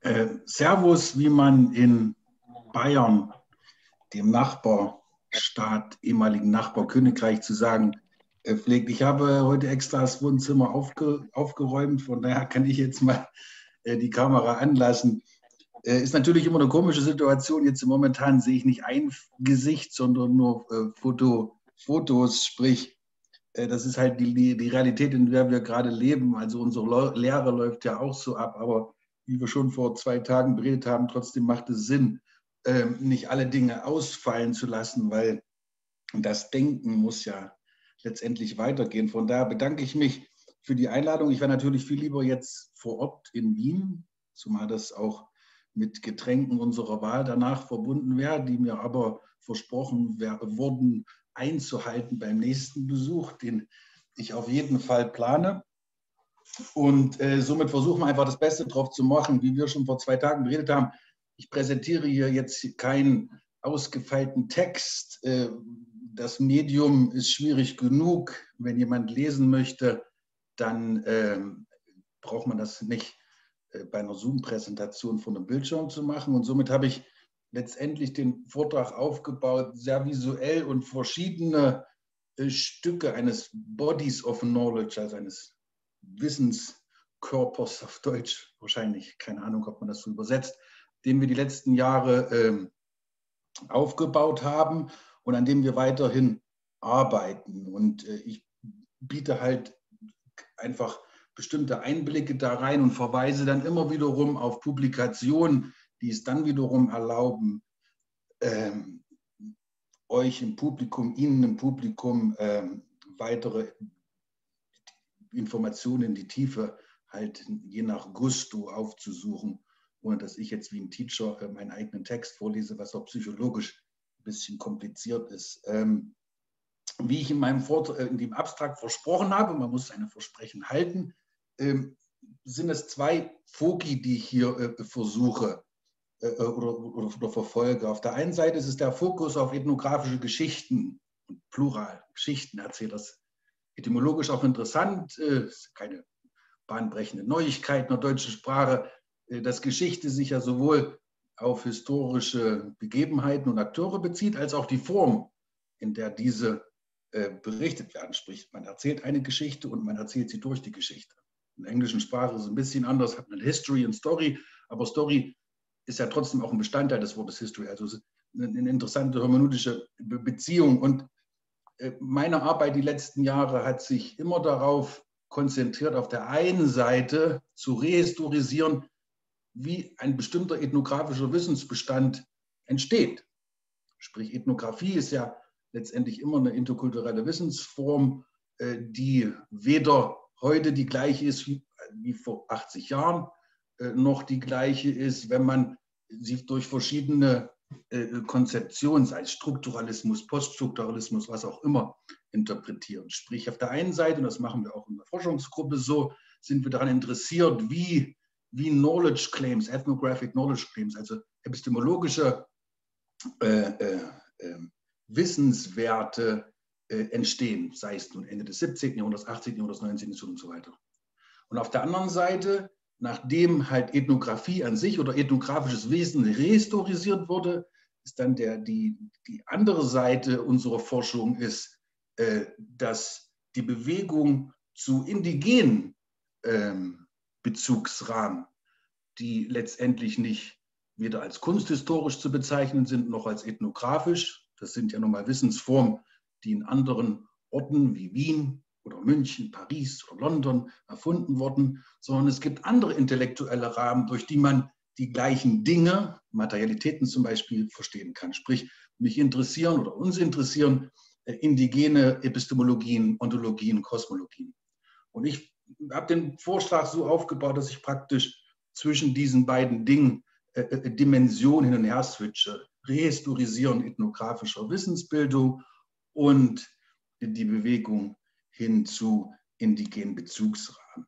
Äh, Servus, wie man in Bayern, dem Nachbarstaat, ehemaligen Nachbarkönigreich zu sagen, äh, pflegt. Ich habe heute extra das Wohnzimmer aufge, aufgeräumt, von daher kann ich jetzt mal äh, die Kamera anlassen. Äh, ist natürlich immer eine komische Situation. Jetzt momentan sehe ich nicht ein Gesicht, sondern nur äh, Foto, Fotos, sprich, äh, das ist halt die, die Realität, in der wir gerade leben. Also unsere Lehre läuft ja auch so ab, aber wie wir schon vor zwei Tagen beredet haben, trotzdem macht es Sinn, ähm, nicht alle Dinge ausfallen zu lassen, weil das Denken muss ja letztendlich weitergehen. Von daher bedanke ich mich für die Einladung. Ich wäre natürlich viel lieber jetzt vor Ort in Wien, zumal das auch mit Getränken unserer Wahl danach verbunden wäre, die mir aber versprochen wurden einzuhalten beim nächsten Besuch, den ich auf jeden Fall plane. Und äh, somit versuchen wir einfach das Beste drauf zu machen, wie wir schon vor zwei Tagen geredet haben. Ich präsentiere hier jetzt keinen ausgefeilten Text. Äh, das Medium ist schwierig genug. Wenn jemand lesen möchte, dann äh, braucht man das nicht äh, bei einer Zoom-Präsentation von einem Bildschirm zu machen. Und somit habe ich letztendlich den Vortrag aufgebaut, sehr visuell und verschiedene äh, Stücke eines Bodies of Knowledge, also eines Wissenskörpers auf Deutsch, wahrscheinlich, keine Ahnung, ob man das so übersetzt, den wir die letzten Jahre ähm, aufgebaut haben und an dem wir weiterhin arbeiten. Und äh, ich biete halt einfach bestimmte Einblicke da rein und verweise dann immer wiederum auf Publikationen, die es dann wiederum erlauben, ähm, euch im Publikum, Ihnen im Publikum ähm, weitere Informationen in die Tiefe halt je nach Gusto aufzusuchen, ohne dass ich jetzt wie ein Teacher äh, meinen eigenen Text vorlese, was auch psychologisch ein bisschen kompliziert ist. Ähm, wie ich in meinem Vortrag, äh, in dem Abstrakt versprochen habe, man muss seine Versprechen halten, ähm, sind es zwei Foki, die ich hier äh, versuche äh, oder, oder, oder, verfolge. Auf der einen Seite ist es der Fokus auf ethnografische Geschichten, Plural, Geschichten erzählt das etymologisch auch interessant, äh, keine bahnbrechende Neuigkeit in der deutschen Sprache, äh, dass Geschichte sich ja sowohl auf historische Begebenheiten und Akteure bezieht, als auch die Form, in der diese äh, berichtet werden. Sprich, man erzählt eine Geschichte und man erzählt sie durch die Geschichte. In der englischen Sprache ist es ein bisschen anders, hat man History und Story, aber Story ist ja trotzdem auch ein Bestandteil des Wortes History. Also eine interessante hermeneutische Beziehung. Und meine Arbeit die letzten Jahre hat sich immer darauf konzentriert, auf der einen Seite zu rehistorisieren, wie ein bestimmter ethnografischer Wissensbestand entsteht. Sprich, Ethnographie ist ja letztendlich immer eine interkulturelle Wissensform, äh, die weder heute die gleiche ist wie, vor 80 Jahren, äh, noch die gleiche ist, wenn man sie durch verschiedene äh, Konzeptionen, sei es Strukturalismus, Poststrukturalismus, was auch immer, interpretieren. Sprich, auf der einen Seite, und das machen wir auch in der Forschungsgruppe so, sind wir daran interessiert, wie, wie Knowledge Claims, Ethnographic Knowledge Claims, also epistemologische äh, äh, ähm, Wissenswerte äh, entstehen, sei es nun Ende des 17., Jahrhunderts, 18., Jahrhunderts, 19. Jahrhunderts und so weiter. Und auf der anderen Seite nachdem halt Ethnographie an sich oder ethnografisches Wesen rehistorisiert wurde, ist dann der, die, die andere Seite unserer Forschung ist, äh, dass die Bewegung zu indigenen ähm, Bezugsrahmen, die letztendlich nicht weder als kunsthistorisch zu bezeichnen sind, noch als ethnografisch. Das sind ja nun mal Wissensformen, die in anderen Orten wie Wien, oder München, Paris oder London erfunden worden, sondern es gibt andere intellektuelle Rahmen, durch die man die gleichen Dinge, Materialitäten zum Beispiel, verstehen kann. Sprich, mich interessieren oder uns interessieren äh, indigene Epistemologien, Ontologien, Kosmologien. Und ich habe den Vorschlag so aufgebaut, dass ich praktisch zwischen diesen beiden Dingen äh, äh Dimensionen hin und her switche. Rehistorisieren ethnografischer Wissensbildung und die Bewegung hin zu indigenen Bezugsrahmen.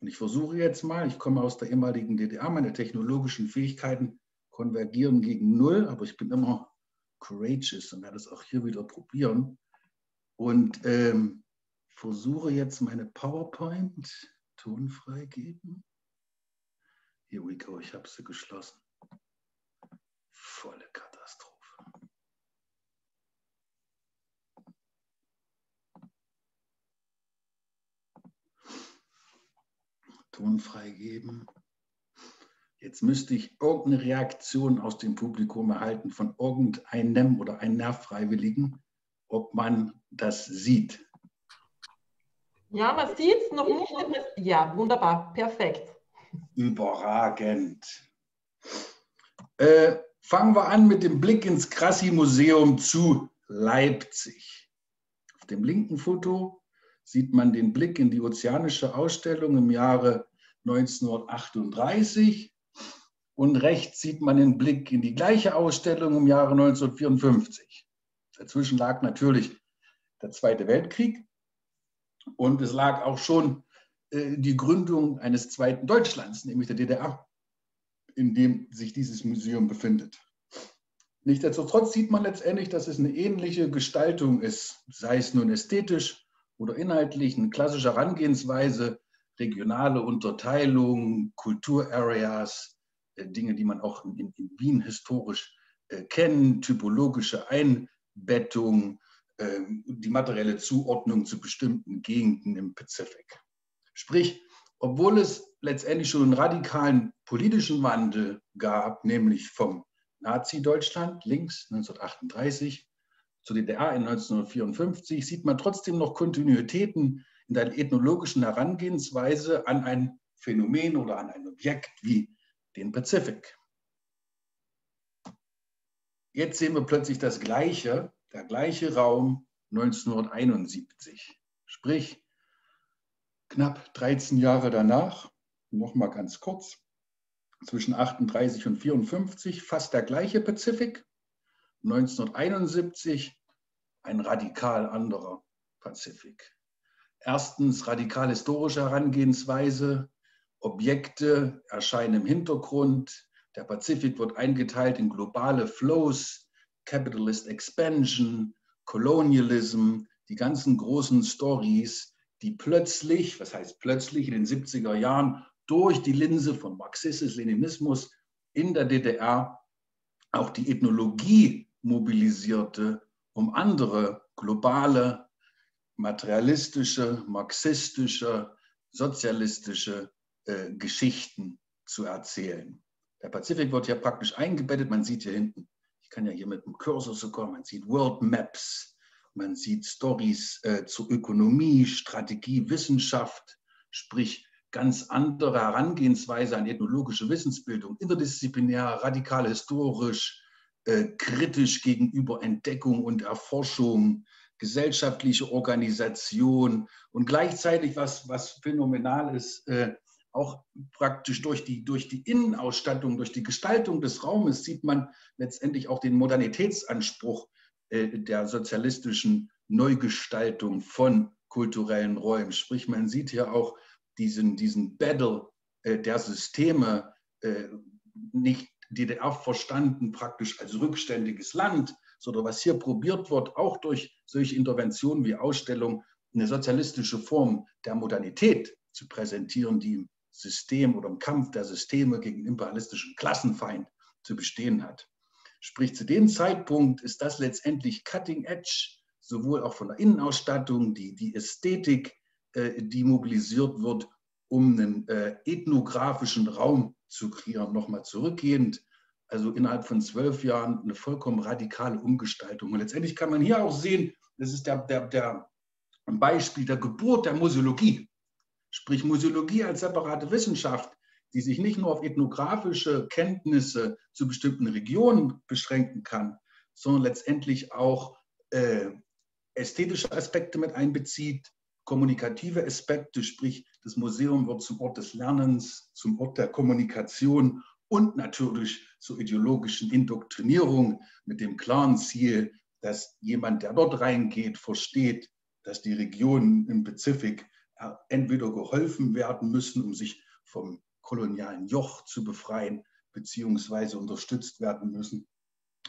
Und ich versuche jetzt mal, ich komme aus der ehemaligen DDR, meine technologischen Fähigkeiten konvergieren gegen Null, aber ich bin immer courageous und werde es auch hier wieder probieren. Und ähm, versuche jetzt meine PowerPoint, Ton freigeben. Here we go, ich habe sie geschlossen. Volle Katastrophe. Ton freigeben. Jetzt müsste ich irgendeine Reaktion aus dem Publikum erhalten von irgendeinem oder einem Nervfreiwilligen, ob man das sieht. Ja, man sieht es noch nicht. Ja, wunderbar, perfekt. Überragend. Äh, fangen wir an mit dem Blick ins Krassi-Museum zu Leipzig. Auf dem linken Foto sieht man den Blick in die ozeanische Ausstellung im Jahre 1938 und rechts sieht man den Blick in die gleiche Ausstellung im Jahre 1954. Dazwischen lag natürlich der Zweite Weltkrieg und es lag auch schon äh, die Gründung eines zweiten Deutschlands, nämlich der DDR, in dem sich dieses Museum befindet. Nichtsdestotrotz sieht man letztendlich, dass es eine ähnliche Gestaltung ist, sei es nun ästhetisch oder inhaltlich, eine klassische Herangehensweise, regionale Unterteilung, Kulturareas, äh, Dinge, die man auch in, in Wien historisch äh, kennt, typologische Einbettung, äh, die materielle Zuordnung zu bestimmten Gegenden im Pazifik. Sprich, obwohl es letztendlich schon einen radikalen politischen Wandel gab, nämlich vom Nazi-Deutschland links 1938 zur DDR in 1954, sieht man trotzdem noch Kontinuitäten in der ethnologischen Herangehensweise an ein Phänomen oder an ein Objekt wie den Pazifik. Jetzt sehen wir plötzlich das Gleiche, der gleiche Raum 1971. Sprich, knapp 13 Jahre danach, nochmal ganz kurz, zwischen 38 und 54, fast der gleiche Pazifik. 1971 ein radikal anderer Pazifik. Erstens radikal historische Herangehensweise, Objekte erscheinen im Hintergrund, der Pazifik wird eingeteilt in globale Flows, Capitalist Expansion, Colonialism, die ganzen großen Stories, die plötzlich, was heißt plötzlich, in den 70er Jahren durch die Linse von Marxismus, Leninismus in der DDR auch die Ethnologie mobilisierte, um andere globale, materialistische, marxistische, sozialistische äh, Geschichten zu erzählen. Der Pazifik wird ja praktisch eingebettet. Man sieht hier hinten, ich kann ja hier mit dem Cursor so kommen, man sieht World Maps, man sieht Stories äh, zur Ökonomie, Strategie, Wissenschaft, sprich ganz andere Herangehensweise an ethnologische Wissensbildung, interdisziplinär, radikal historisch, äh, kritisch gegenüber Entdeckung und Erforschung, gesellschaftliche Organisation und gleichzeitig, was, was phänomenal ist, äh, auch praktisch durch die, durch die Innenausstattung, durch die Gestaltung des Raumes sieht man letztendlich auch den Modernitätsanspruch äh, der sozialistischen Neugestaltung von kulturellen Räumen. Sprich, man sieht hier auch diesen, diesen Battle äh, der Systeme, äh, nicht DDR verstanden praktisch als rückständiges Land, sondern was hier probiert wird, auch durch solche Interventionen wie Ausstellung, eine sozialistische Form der Modernität zu präsentieren, die im System oder im Kampf der Systeme gegen imperialistischen Klassenfeind zu bestehen hat. Sprich, zu dem Zeitpunkt ist das letztendlich Cutting Edge, sowohl auch von der Innenausstattung, die, die Ästhetik, äh, die mobilisiert wird, um einen äh, ethnografischen Raum zu kreieren. Nochmal zurückgehend, also innerhalb von zwölf Jahren eine vollkommen radikale Umgestaltung. Und letztendlich kann man hier auch sehen, das ist der, der, der Beispiel der Geburt der Museologie. Sprich, Museologie als separate Wissenschaft, die sich nicht nur auf ethnografische Kenntnisse zu bestimmten Regionen beschränken kann, sondern letztendlich auch äh, ästhetische Aspekte mit einbezieht, kommunikative Aspekte, sprich das Museum wird zum Ort des Lernens, zum Ort der Kommunikation und natürlich zur ideologischen Indoktrinierung mit dem klaren Ziel, dass jemand, der dort reingeht, versteht, dass die Regionen im Pazifik entweder geholfen werden müssen, um sich vom kolonialen Joch zu befreien, beziehungsweise unterstützt werden müssen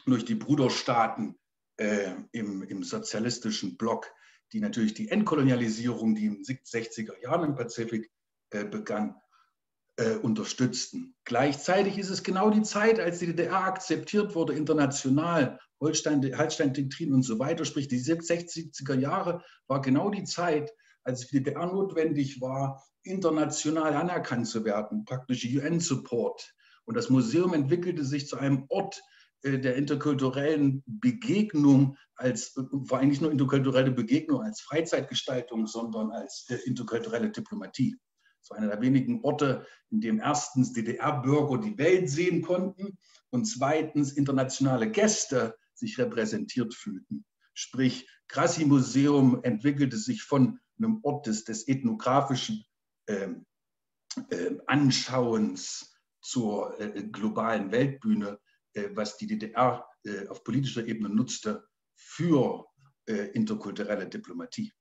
durch die Bruderstaaten äh, im, im sozialistischen Block, die natürlich die Entkolonialisierung, die in den 60er Jahren im Pazifik äh, begann, äh, unterstützten. Gleichzeitig ist es genau die Zeit, als die DDR akzeptiert wurde, international, Holstein-Doktrin und so weiter, sprich die 60er Jahre, war genau die Zeit, als die DDR notwendig war, international anerkannt zu werden, praktisch UN-Support. Und das Museum entwickelte sich zu einem Ort der interkulturellen Begegnung, als vor allem nur interkulturelle Begegnung als Freizeitgestaltung, sondern als äh, interkulturelle Diplomatie. Es war einer der wenigen Orte, in dem erstens DDR-Bürger die Welt sehen konnten und zweitens internationale Gäste sich repräsentiert fühlten. Sprich, Grassi Museum entwickelte sich von einem Ort des, des ethnografischen äh, äh, Anschauens zur äh, globalen Weltbühne, äh, was die DDR äh, auf politischer Ebene nutzte für äh, interkulturelle Diplomatie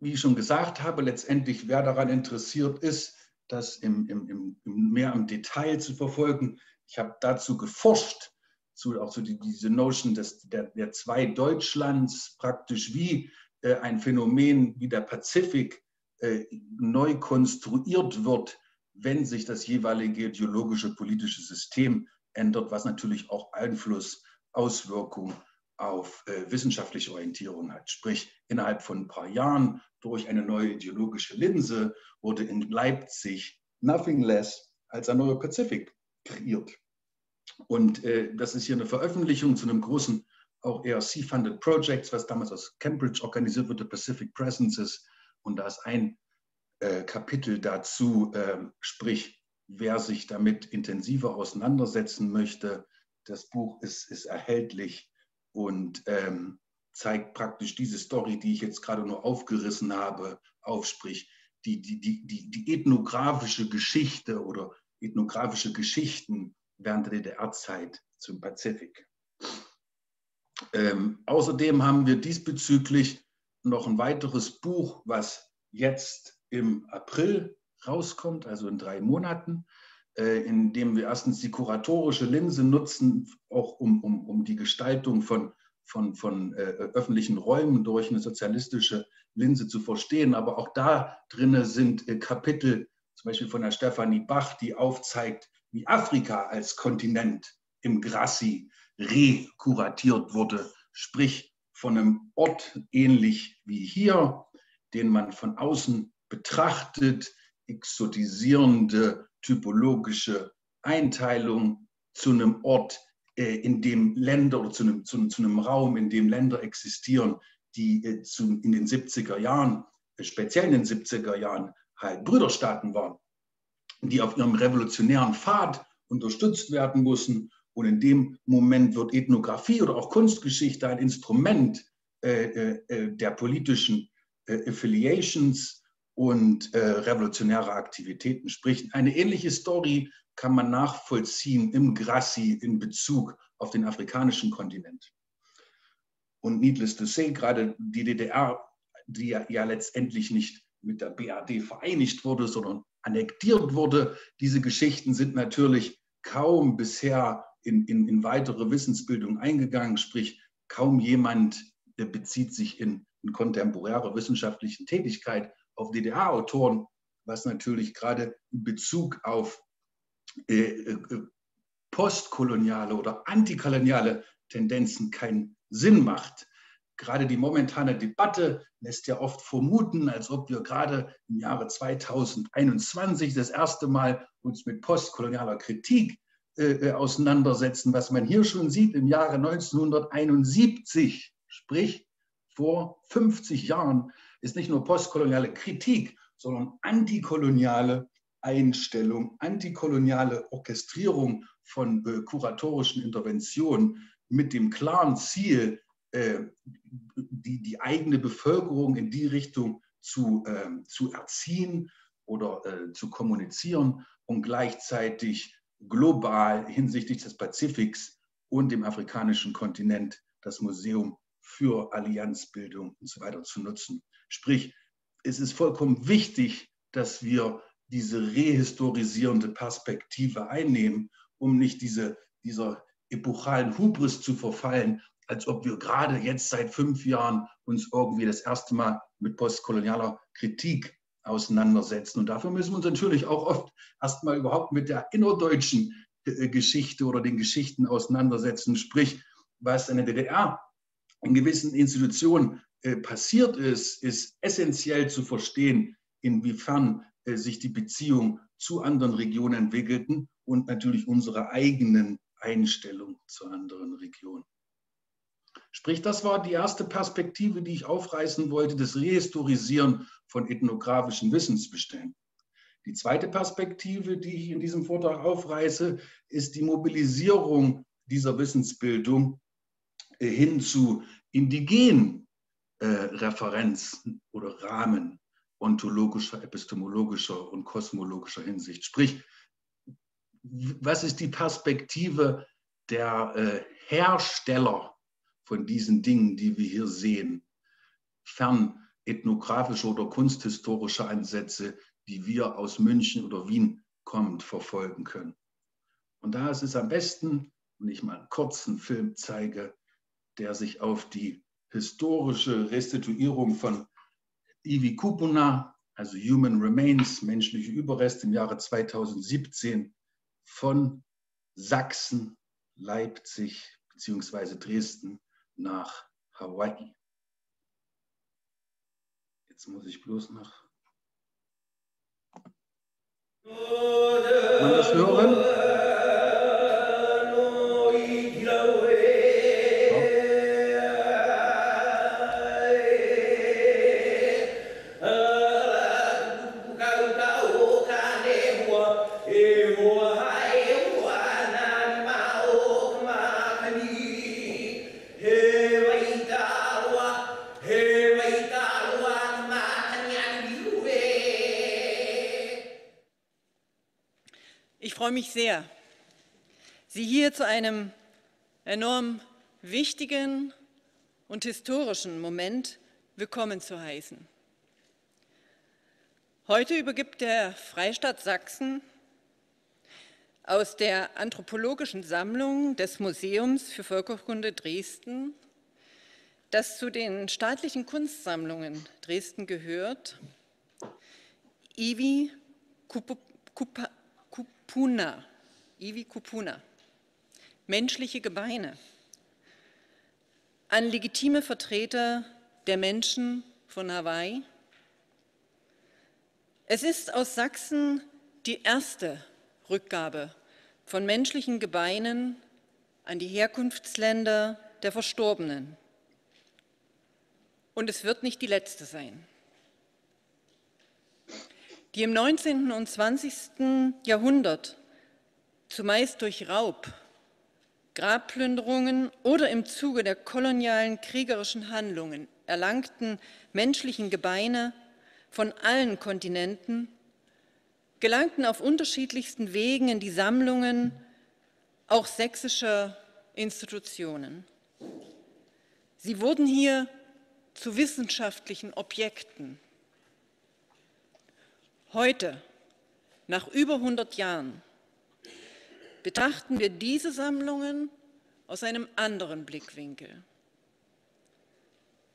wie ich schon gesagt habe, letztendlich, wer daran interessiert ist, das im, im, im, mehr im Detail zu verfolgen. Ich habe dazu geforscht, zu, auch zu die, diese Notion des, der, der zwei Deutschlands, praktisch wie äh, ein Phänomen wie der Pazifik äh, neu konstruiert wird, wenn sich das jeweilige ideologische politische System ändert, was natürlich auch Einfluss, Auswirkungen auf äh, wissenschaftliche Orientierung hat. Sprich, innerhalb von ein paar Jahren durch eine neue ideologische Linse wurde in Leipzig nothing less als ein neuer Pazifik kreiert. Und äh, das ist hier eine Veröffentlichung zu einem großen, auch ERC-funded Project, was damals aus Cambridge organisiert wurde, Pacific Presences. Und da ist ein äh, Kapitel dazu, äh, sprich, wer sich damit intensiver auseinandersetzen möchte. Das Buch ist, ist erhältlich und ähm, zeigt praktisch diese Story, die ich jetzt gerade nur aufgerissen habe, auf, sprich die, die, die, die, die ethnografische Geschichte oder ethnografische Geschichten während der DDR-Zeit zum Pazifik. Ähm, außerdem haben wir diesbezüglich noch ein weiteres Buch, was jetzt im April rauskommt, also in drei Monaten, äh, in dem wir erstens die kuratorische Linse nutzen, auch um, um, um die Gestaltung von von, von äh, öffentlichen Räumen durch eine sozialistische Linse zu verstehen. Aber auch da drin sind äh, Kapitel, zum Beispiel von der Stefanie Bach, die aufzeigt, wie Afrika als Kontinent im Grassi rekuratiert wurde, sprich von einem Ort ähnlich wie hier, den man von außen betrachtet, exotisierende typologische Einteilung zu einem Ort, äh, in dem Länder oder zu einem, zu, zu einem Raum, in dem Länder existieren, die äh, in den 70er Jahren, äh, speziell in den 70er Jahren, halt Brüderstaaten waren, die auf ihrem revolutionären Pfad unterstützt werden mussten. Und in dem Moment wird Ethnographie oder auch Kunstgeschichte ein Instrument äh, äh, der politischen äh, Affiliations und revolutionärer Aktivitäten. Sprich, eine ähnliche Story kann man nachvollziehen im Grassi in Bezug auf den afrikanischen Kontinent. Und needless to say, gerade die DDR, die ja, ja letztendlich nicht mit der BRD vereinigt wurde, sondern annektiert wurde, diese Geschichten sind natürlich kaum bisher in, in, in weitere Wissensbildung eingegangen, sprich kaum jemand bezieht sich in, in kontemporärer wissenschaftlichen Tätigkeit auf DDR-Autoren, was natürlich gerade in Bezug auf äh, äh, postkoloniale oder antikoloniale Tendenzen keinen Sinn macht. Gerade die momentane Debatte lässt ja oft vermuten, als ob wir gerade im Jahre 2021 das erste Mal uns mit postkolonialer Kritik äh, äh auseinandersetzen, was man hier schon sieht im Jahre 1971, sprich vor 50 Jahren, ist nicht nur postkoloniale Kritik, sondern antikoloniale Einstellung, antikoloniale Orchestrierung von äh, kuratorischen Interventionen mit dem klaren Ziel, äh, die, die eigene Bevölkerung in die Richtung zu, äh, zu erziehen oder äh, zu kommunizieren und gleichzeitig global hinsichtlich des Pazifiks und dem afrikanischen Kontinent das Museum für Allianzbildung und so weiter zu nutzen. Sprich, es ist vollkommen wichtig, dass wir diese rehistorisierende Perspektive einnehmen, um nicht diese, dieser epochalen Hubris zu verfallen, als ob wir gerade jetzt seit fünf Jahren uns irgendwie das erste Mal mit postkolonialer Kritik auseinandersetzen. Und dafür müssen wir uns natürlich auch oft erstmal überhaupt mit der innerdeutschen äh, Geschichte oder den Geschichten auseinandersetzen, sprich, was in der DDR in gewissen Institutionen äh, passiert ist, ist essentiell zu verstehen, inwiefern äh, sich die Beziehung zu anderen Regionen entwickelten und natürlich unsere eigenen Einstellungen zu anderen Regionen. Sprich, das war die erste Perspektive, die ich aufreißen wollte, das Rehistorisieren von ethnografischen Wissensbeständen. Die zweite Perspektive, die ich in diesem Vortrag aufreiße, ist die Mobilisierung dieser Wissensbildung hin zu indigenen äh, Referenzen oder Rahmen ontologischer, epistemologischer und kosmologischer Hinsicht. Sprich, was ist die Perspektive der äh, Hersteller von diesen Dingen, die wir hier sehen, fern ethnografischer oder kunsthistorischer Ansätze, die wir aus München oder Wien kommend verfolgen können. Und da ist es am besten, wenn ich mal einen kurzen Film zeige, der sich auf die historische Restituierung von Ivi Kupuna, also Human Remains, menschliche Überreste im Jahre 2017 von Sachsen, Leipzig bzw. Dresden nach Hawaii. Jetzt muss ich bloß noch. Kann man das hören? Freue mich sehr, Sie hier zu einem enorm wichtigen und historischen Moment willkommen zu heißen. Heute übergibt der Freistaat Sachsen aus der anthropologischen Sammlung des Museums für Völkerkunde Dresden, das zu den staatlichen Kunstsammlungen Dresden gehört, Ivi Kupa, Kupuna, Ivi Kupuna, menschliche Gebeine, an legitime Vertreter der Menschen von Hawaii. Es ist aus Sachsen die erste Rückgabe von menschlichen Gebeinen an die Herkunftsländer der Verstorbenen. Und es wird nicht die letzte sein die im 19. und 20. Jahrhundert zumeist durch Raub, Grabplünderungen oder im Zuge der kolonialen kriegerischen Handlungen erlangten menschlichen Gebeine von allen Kontinenten gelangten auf unterschiedlichsten Wegen in die Sammlungen auch sächsischer Institutionen. Sie wurden hier zu wissenschaftlichen Objekten Heute, nach über 100 Jahren, betrachten wir diese Sammlungen aus einem anderen Blickwinkel.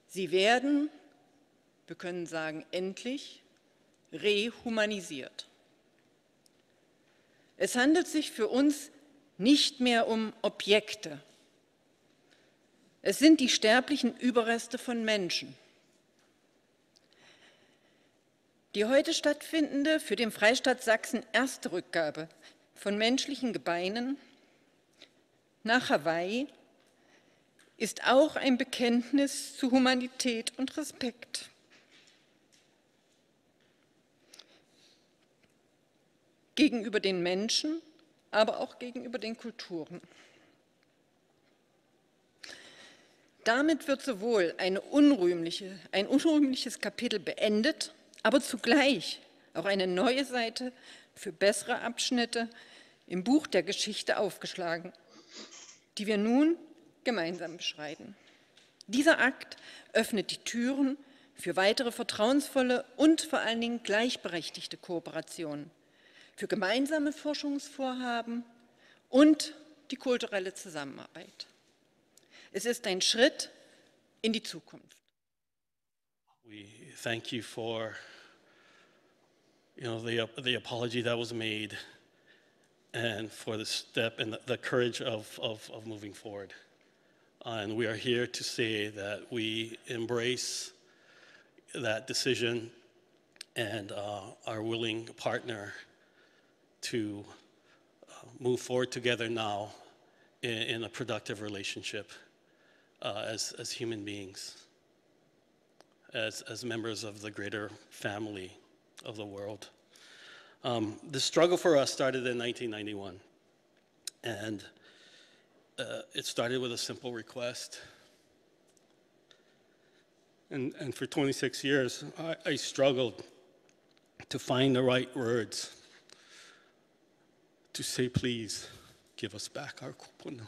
Sie werden, wir können sagen endlich, rehumanisiert. Es handelt sich für uns nicht mehr um Objekte. Es sind die sterblichen Überreste von Menschen. Die heute stattfindende für den Freistaat Sachsen erste Rückgabe von menschlichen Gebeinen nach Hawaii ist auch ein Bekenntnis zu Humanität und Respekt. Gegenüber den Menschen, aber auch gegenüber den Kulturen. Damit wird sowohl unrühmliche, ein unrühmliches Kapitel beendet, aber zugleich auch eine neue Seite für bessere Abschnitte im Buch der Geschichte aufgeschlagen, die wir nun gemeinsam beschreiten. Dieser Akt öffnet die Türen für weitere vertrauensvolle und vor allen Dingen gleichberechtigte Kooperationen, für gemeinsame Forschungsvorhaben und die kulturelle Zusammenarbeit. Es ist ein Schritt in die Zukunft. We thank you for you know, the, the apology that was made and for the step and the, the courage of, of, of moving forward. And we are here to say that we embrace that decision and uh, are willing partner to uh, move forward together now in, in a productive relationship uh, as, as human beings, as, as members of the greater family of the world. Um, the struggle for us started in 1991, and uh, it started with a simple request. And, and for 26 years, I, I struggled to find the right words to say, please give us back our kupuna.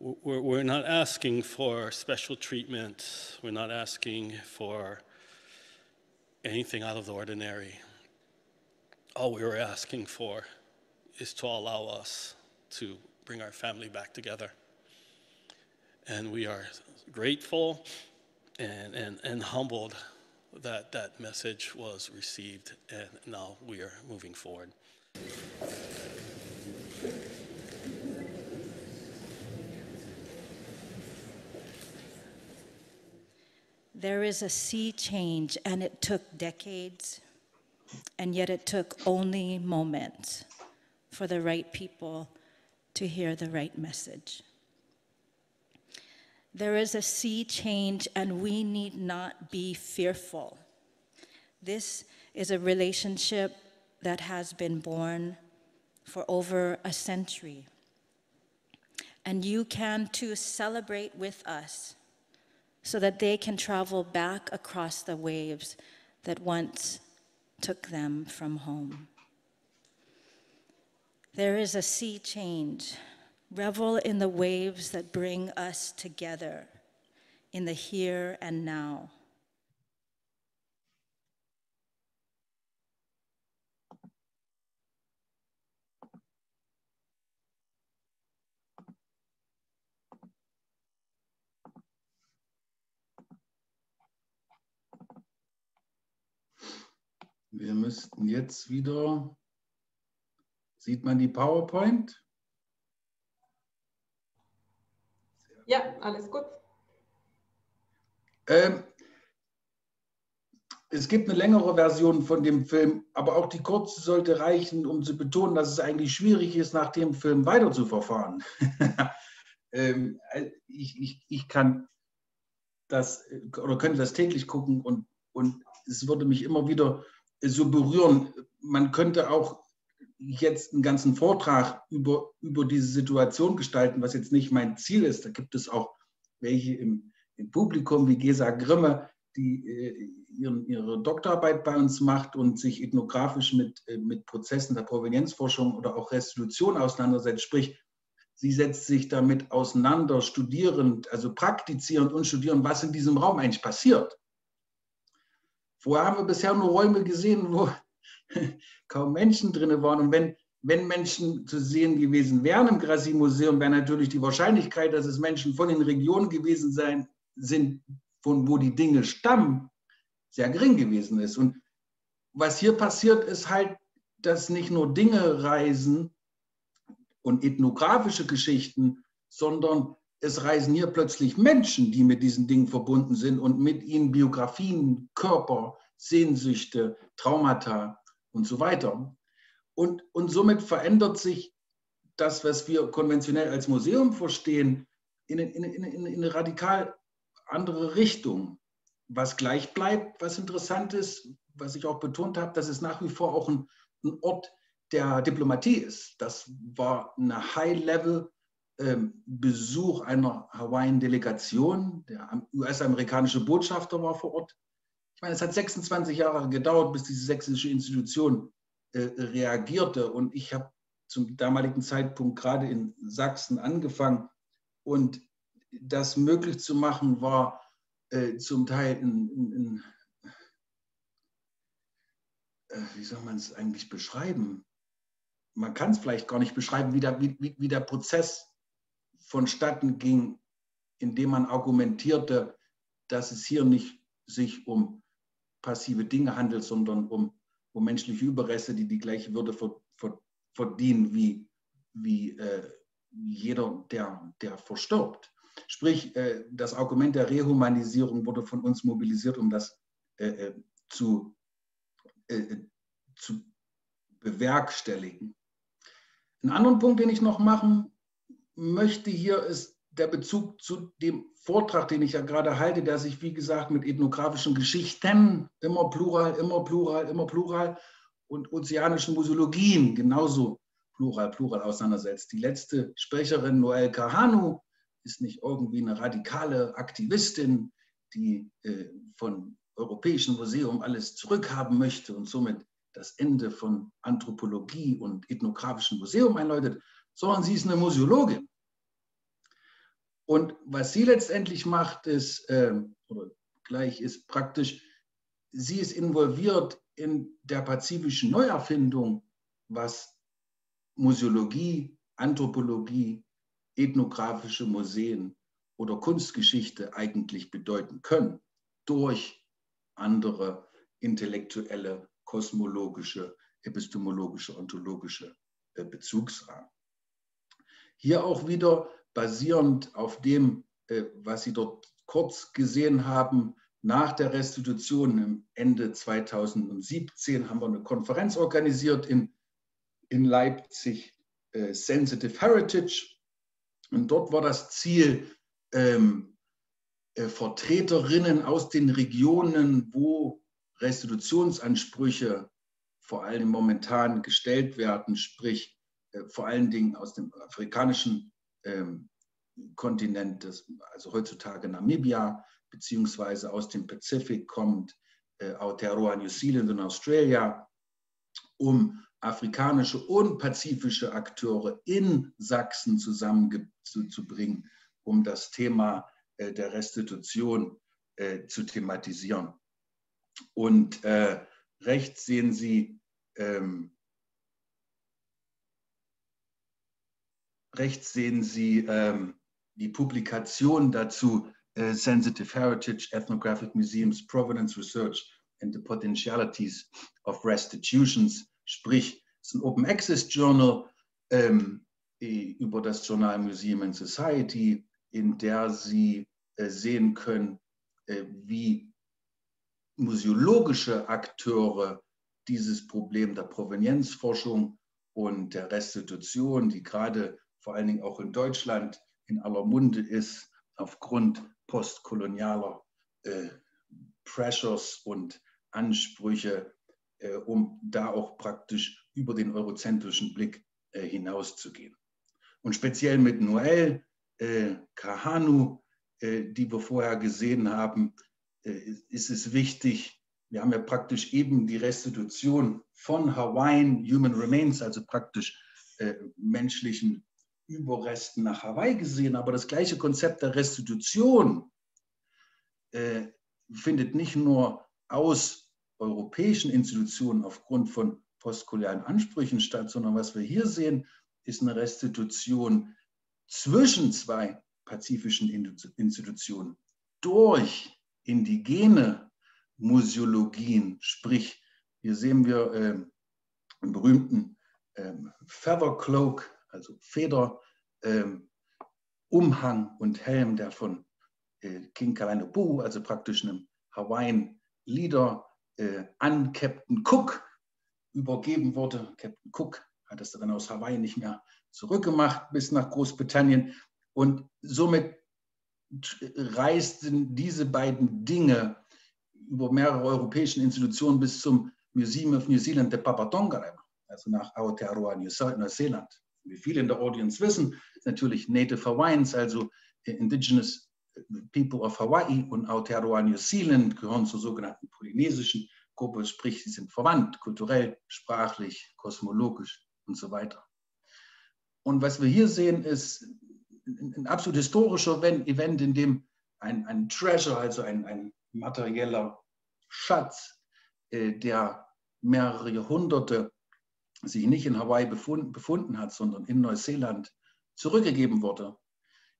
We're, we're not asking for special treatment. We're not asking for anything out of the ordinary. All we were asking for is to allow us to bring our family back together. And we are grateful and, and, and humbled that that message was received, and now we are moving forward. There is a sea change, and it took decades, and yet it took only moments for the right people to hear the right message. There is a sea change, and we need not be fearful. This is a relationship that has been born for over a century. And you can too celebrate with us so that they can travel back across the waves that once took them from home. There is a sea change. Revel in the waves that bring us together in the here and now. Wir müssten jetzt wieder, sieht man die PowerPoint? Ja, alles gut. Ähm, es gibt eine längere Version von dem Film, aber auch die kurze sollte reichen, um zu betonen, dass es eigentlich schwierig ist, nach dem Film weiterzuverfahren. ähm, ich, ich, ich kann das oder könnte das täglich gucken und, und es würde mich immer wieder so berühren. Man könnte auch jetzt einen ganzen Vortrag über, über diese Situation gestalten, was jetzt nicht mein Ziel ist. Da gibt es auch welche im, im Publikum wie Gesa Grimme, die äh, ihren, ihre Doktorarbeit bei uns macht und sich ethnografisch mit, äh, mit Prozessen der Provenienzforschung oder auch Restitution auseinandersetzt. Sprich, sie setzt sich damit auseinander, studierend, also praktizierend und studierend, was in diesem Raum eigentlich passiert. Vorher haben wir bisher nur Räume gesehen, wo kaum Menschen drin waren. Und wenn, wenn Menschen zu sehen gewesen wären im Grassi-Museum, wäre natürlich die Wahrscheinlichkeit, dass es Menschen von den Regionen gewesen sein, sind, von wo die Dinge stammen, sehr gering gewesen ist. Und was hier passiert, ist halt, dass nicht nur Dinge reisen und ethnografische Geschichten, sondern es reisen hier plötzlich Menschen, die mit diesen Dingen verbunden sind und mit ihnen Biografien, Körper, Sehnsüchte, Traumata und so weiter. Und, und somit verändert sich das, was wir konventionell als Museum verstehen, in, in, in, in eine radikal andere Richtung. Was gleich bleibt, was interessant ist, was ich auch betont habe, dass es nach wie vor auch ein, ein Ort der Diplomatie ist. Das war eine High-Level- ähm, Besuch einer Hawaiian-Delegation. Der US-amerikanische Botschafter war vor Ort. Ich meine, es hat 26 Jahre gedauert, bis diese sächsische Institution äh, reagierte. Und ich habe zum damaligen Zeitpunkt gerade in Sachsen angefangen. Und das möglich zu machen, war äh, zum Teil in, in, in äh, wie soll man es eigentlich beschreiben? Man kann es vielleicht gar nicht beschreiben, wie der, wie, wie der Prozess vonstatten ging, indem man argumentierte, dass es hier nicht sich um passive Dinge handelt, sondern um, um menschliche Überreste, die die gleiche Würde ver, ver, verdienen wie, wie äh, jeder, der, der verstirbt. Sprich, äh, das Argument der Rehumanisierung wurde von uns mobilisiert, um das äh, äh zu, äh, äh, zu bewerkstelligen. Einen anderen Punkt, den ich noch machen möchte hier, ist der Bezug zu dem Vortrag, den ich ja gerade halte, der sich, wie gesagt, mit ethnografischen Geschichten, immer plural, immer plural, immer plural, und ozeanischen Museologien genauso plural, plural auseinandersetzt. Die letzte Sprecherin, Noel Kahanu, ist nicht irgendwie eine radikale Aktivistin, die äh, von Europäischen Museum alles zurückhaben möchte und somit das Ende von Anthropologie und ethnografischen Museum einläutet, sondern sie ist eine Museologin. Und was sie letztendlich macht, ist, äh, oder gleich ist praktisch, sie ist involviert in der pazifischen Neuerfindung, was Museologie, Anthropologie, ethnografische Museen oder Kunstgeschichte eigentlich bedeuten können, durch andere intellektuelle, kosmologische, epistemologische, ontologische äh, Bezugsrahmen. Hier auch wieder basierend auf dem, äh, was Sie dort kurz gesehen haben, nach der Restitution im Ende 2017 haben wir eine Konferenz organisiert in, in Leipzig, äh, Sensitive Heritage. Und dort war das Ziel, ähm, äh, Vertreterinnen aus den Regionen, wo Restitutionsansprüche vor allem momentan gestellt werden, sprich vor allen Dingen aus dem afrikanischen ähm, Kontinent, also heutzutage Namibia, beziehungsweise aus dem Pazifik kommt äh, Aotearoa, New Zealand und Australia, um afrikanische und pazifische Akteure in Sachsen zusammenzubringen, um das Thema äh, der Restitution äh, zu thematisieren. Und äh, rechts sehen Sie ähm, rechts sehen Sie ähm, die Publikation dazu uh, Sensitive Heritage, Ethnographic Museums, Provenance Research and the Potentialities of Restitutions, sprich, es ist ein Open Access Journal ähm, über das Journal Museum and Society, in der Sie äh, sehen können, äh, wie museologische Akteure dieses Problem der Provenienzforschung und der Restitution, die gerade vor allen Dingen auch in Deutschland in aller Munde ist, aufgrund postkolonialer äh, Pressures und Ansprüche, äh, um da auch praktisch über den eurozentrischen Blick äh, hinauszugehen. Und speziell mit Noel äh, Kahanu, äh, die wir vorher gesehen haben, äh, ist es wichtig, wir haben ja praktisch eben die Restitution von Hawaiian Human Remains, also praktisch menschlichen Überresten nach Hawaii gesehen, aber das gleiche Konzept der Restitution äh, findet nicht nur aus europäischen Institutionen aufgrund von postkolonialen Ansprüchen statt, sondern was wir hier sehen, ist eine Restitution zwischen zwei pazifischen Institutionen durch indigene Museologien, sprich, hier sehen wir äh, einen berühmten äh, Feather Cloak also Feder, ähm, Umhang und Helm, der von äh, King Kalanipu, also praktisch einem Hawaiian Leader, äh, an Captain Cook übergeben wurde. Captain Cook hat es dann aus Hawaii nicht mehr zurückgemacht bis nach Großbritannien. Und somit reisten diese beiden Dinge über mehrere europäische Institutionen bis zum Museum of New Zealand de Papatongarem, also nach Aotearoa, Neuseeland wie viele in der Audience wissen, natürlich Native Hawaiians, also Indigenous People of Hawaii und Aotearoa New Zealand gehören zur sogenannten polynesischen Gruppe, sprich, sie sind verwandt, kulturell, sprachlich, kosmologisch und so weiter. Und was wir hier sehen, ist ein absolut historischer Event, in dem ein, ein Treasure, also ein, ein materieller Schatz, äh, der mehrere Jahrhunderte sich nicht in Hawaii befunden, befunden hat, sondern in Neuseeland zurückgegeben wurde.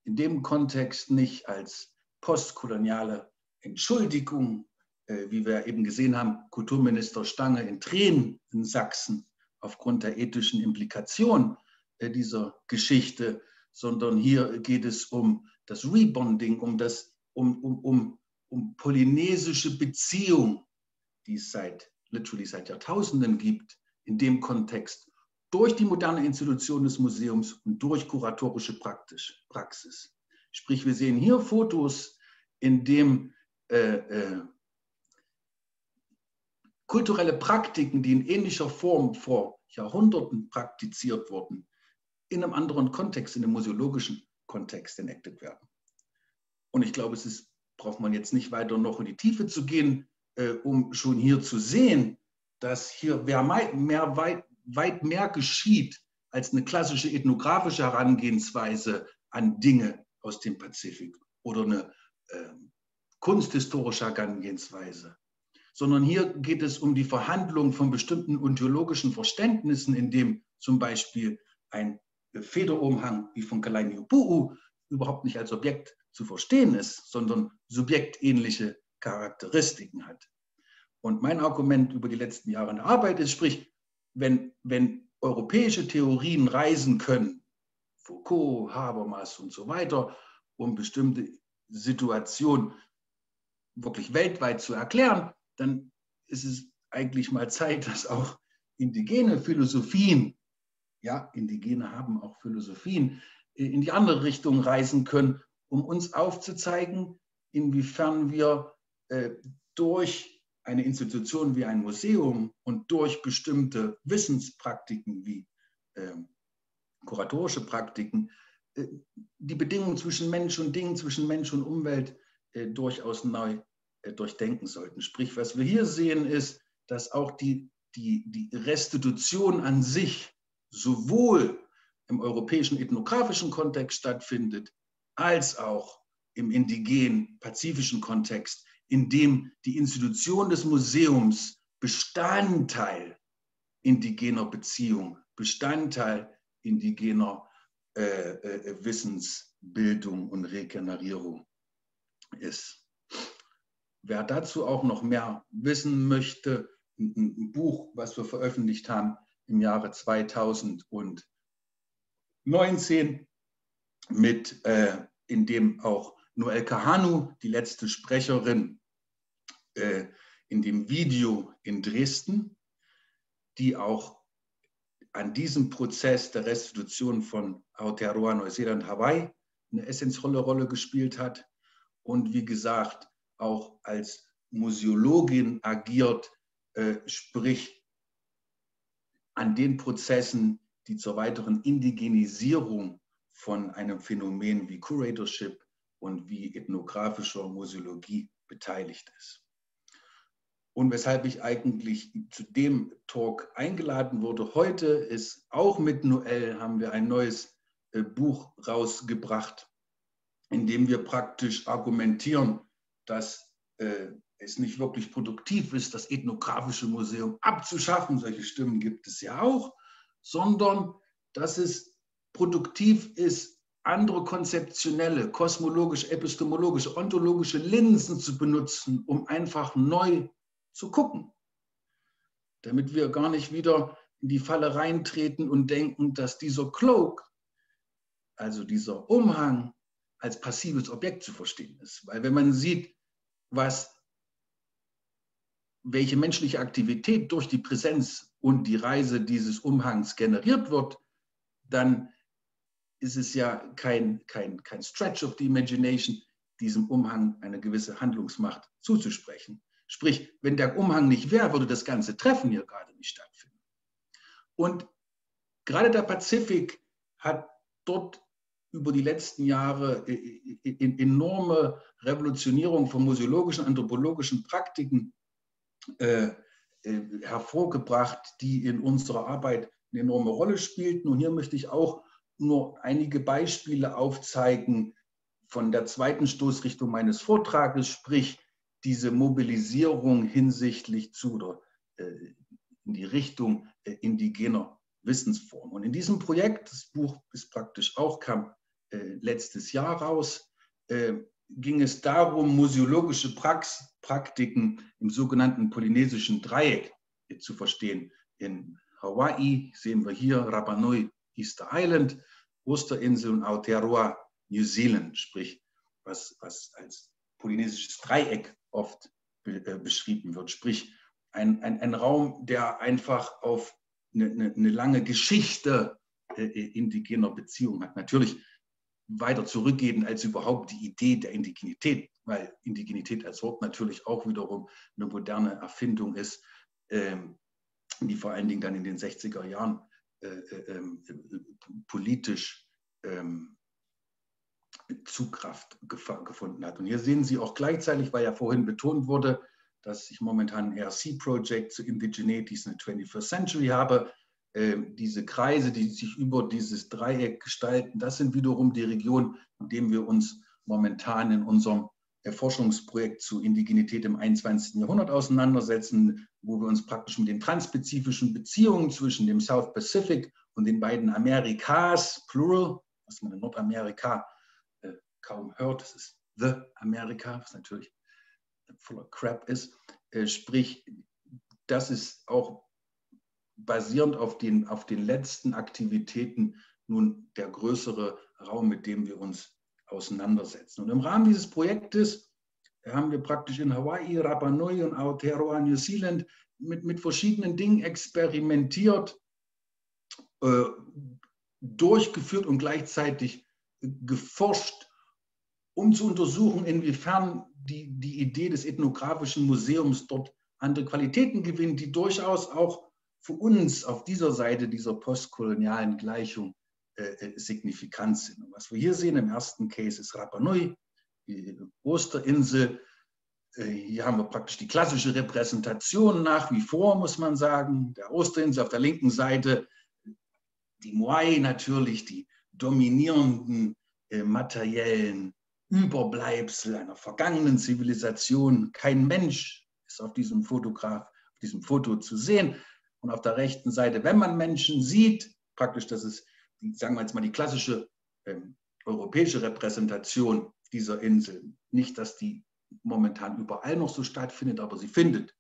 In dem Kontext nicht als postkoloniale Entschuldigung äh, wie wir eben gesehen haben, Kulturminister Stange in Tränen in Sachsen aufgrund der ethischen Implikation äh, dieser Geschichte, sondern hier geht es um das Rebonding, um, das, um, um, um, um polynesische Beziehung, die es seit, literally seit Jahrtausenden gibt, in dem Kontext durch die moderne Institution des Museums und durch kuratorische Praxis. Sprich, wir sehen hier Fotos, in dem äh, äh, kulturelle Praktiken, die in ähnlicher Form vor Jahrhunderten praktiziert wurden, in einem anderen Kontext, in einem museologischen Kontext enacted werden. Und ich glaube, es ist, braucht man jetzt nicht weiter noch in die Tiefe zu gehen, äh, um schon hier zu sehen, dass hier mehr, weit, weit mehr geschieht als eine klassische ethnografische Herangehensweise an Dinge aus dem Pazifik oder eine äh, kunsthistorische Herangehensweise sondern hier geht es um die Verhandlung von bestimmten ontologischen Verständnissen, in dem zum Beispiel ein Federumhang wie von Kalainiupu'u überhaupt nicht als Objekt zu verstehen ist, sondern subjektähnliche Charakteristiken hat. Und mein Argument über die letzten Jahre in der Arbeit ist, sprich, wenn, wenn europäische Theorien reisen können, Foucault, Habermas und so weiter, um bestimmte Situationen wirklich weltweit zu erklären, dann ist es eigentlich mal Zeit, dass auch indigene Philosophien, ja, Indigene haben auch Philosophien, äh, in die andere Richtung reisen können, um uns aufzuzeigen, inwiefern wir äh, durch eine Institution wie ein Museum und durch bestimmte Wissenspraktiken wie äh, kuratorische Praktiken äh, die Bedingungen zwischen Mensch und Ding, zwischen Mensch und Umwelt äh, durchaus neu äh, durchdenken sollten. Sprich, was wir hier sehen, ist, dass auch die, die, die Restitution an sich sowohl im europäischen ethnografischen Kontext stattfindet, als auch im indigenen pazifischen Kontext, in dem die Institution des Museums Bestandteil indigener Beziehung, Bestandteil indigener äh, äh, Wissensbildung und Regenerierung ist. Wer dazu auch noch mehr wissen möchte, ein, ein Buch, was wir veröffentlicht haben im Jahre 2019 mit, äh, in dem auch Noel Kahanu, die letzte Sprecherin, äh, in dem Video in Dresden, die auch an diesem Prozess der Restitution von Aotearoa, Neuseeland, Hawaii eine essentielle Rolle gespielt hat. Und wie gesagt, auch als Museologin agiert, äh, sprich an den Prozessen, die zur weiteren Indigenisierung von einem Phänomen wie Curatorship und wie ethnografischer Museologie beteiligt ist. Und weshalb ich eigentlich zu dem Talk eingeladen wurde heute, ist auch mit Noel haben wir ein neues äh, Buch rausgebracht, in dem wir praktisch argumentieren, dass äh, es nicht wirklich produktiv ist, das ethnografische Museum abzuschaffen, solche Stimmen gibt es ja auch, sondern dass es produktiv ist, andere konzeptionelle, kosmologische, epistemologische, ontologische Linsen zu benutzen, um einfach neu zu gucken. Damit wir gar nicht wieder in die Falle reintreten und denken, dass dieser Cloak, also dieser Umhang, als passives Objekt zu verstehen ist. Weil wenn man sieht, was, welche menschliche Aktivität durch die Präsenz und die Reise dieses Umhangs generiert wird, dann ist es ja kein, kein, kein Stretch of the Imagination, diesem Umhang eine gewisse Handlungsmacht zuzusprechen. Sprich, wenn der Umhang nicht wäre, würde das ganze Treffen hier gerade nicht stattfinden. Und gerade der Pazifik hat dort über die letzten Jahre enorme Revolutionierung von museologischen, anthropologischen Praktiken äh, äh, hervorgebracht, die in unserer Arbeit eine enorme Rolle spielten. Und hier möchte ich auch nur einige Beispiele aufzeigen von der zweiten Stoßrichtung meines Vortrages, sprich diese Mobilisierung hinsichtlich zu oder äh, in die Richtung äh, indigener Wissensformen. Und in diesem Projekt, das Buch ist praktisch auch, kam äh, letztes Jahr raus, äh, ging es darum, museologische Prax Praktiken im sogenannten polynesischen Dreieck zu verstehen. In Hawaii sehen wir hier Rapa Nui, Easter Island, Osterinsel und Aotearoa, New Zealand, sprich, was, was als polynesisches Dreieck oft be äh, beschrieben wird, sprich ein, ein, ein Raum, der einfach auf eine, eine, eine lange Geschichte äh, indigener Beziehungen hat. Natürlich weiter zurückgehend als überhaupt die Idee der Indigenität, weil Indigenität als Wort natürlich auch wiederum eine moderne Erfindung ist, ähm, die vor allen Dingen dann in den 60er Jahren äh, äh, äh, politisch ähm, Zugkraft gefunden hat. Und hier sehen Sie auch gleichzeitig, weil ja vorhin betont wurde, dass ich momentan ein ERC-Projekt zu Indigeneities in the 21st Century habe. Ähm, diese Kreise, die sich über dieses Dreieck gestalten, das sind wiederum die Regionen, in denen wir uns momentan in unserem Forschungsprojekt zu Indigenität im 21. Jahrhundert auseinandersetzen, wo wir uns praktisch mit den transspezifischen Beziehungen zwischen dem South Pacific und den beiden Amerikas, Plural, was man in Nordamerika kaum hört, das ist The America, was natürlich voller Crap ist, äh, sprich, das ist auch basierend auf den, auf den letzten Aktivitäten nun der größere Raum, mit dem wir uns auseinandersetzen. Und im Rahmen dieses Projektes haben wir praktisch in Hawaii, Rapa Nui und Aotearoa, New Zealand mit, mit verschiedenen Dingen experimentiert, äh, durchgeführt und gleichzeitig geforscht, um zu untersuchen, inwiefern die, die Idee des ethnografischen Museums dort andere Qualitäten gewinnt, die durchaus auch für uns auf dieser Seite dieser postkolonialen Gleichung äh, äh, signifikant sind. Und was wir hier sehen im ersten Case ist Rapa Nui, die Osterinsel. Äh, hier haben wir praktisch die klassische Repräsentation nach wie vor, muss man sagen. Der Osterinsel auf der linken Seite, die Moai natürlich, die dominierenden äh, materiellen Überbleibsel einer vergangenen Zivilisation. Kein Mensch ist auf diesem Fotograf, auf diesem Foto zu sehen. Und auf der rechten Seite, wenn man Menschen sieht, praktisch, das ist, sagen wir jetzt mal, die klassische äh, europäische Repräsentation dieser Insel. Nicht, dass die momentan überall noch so stattfindet, aber sie findet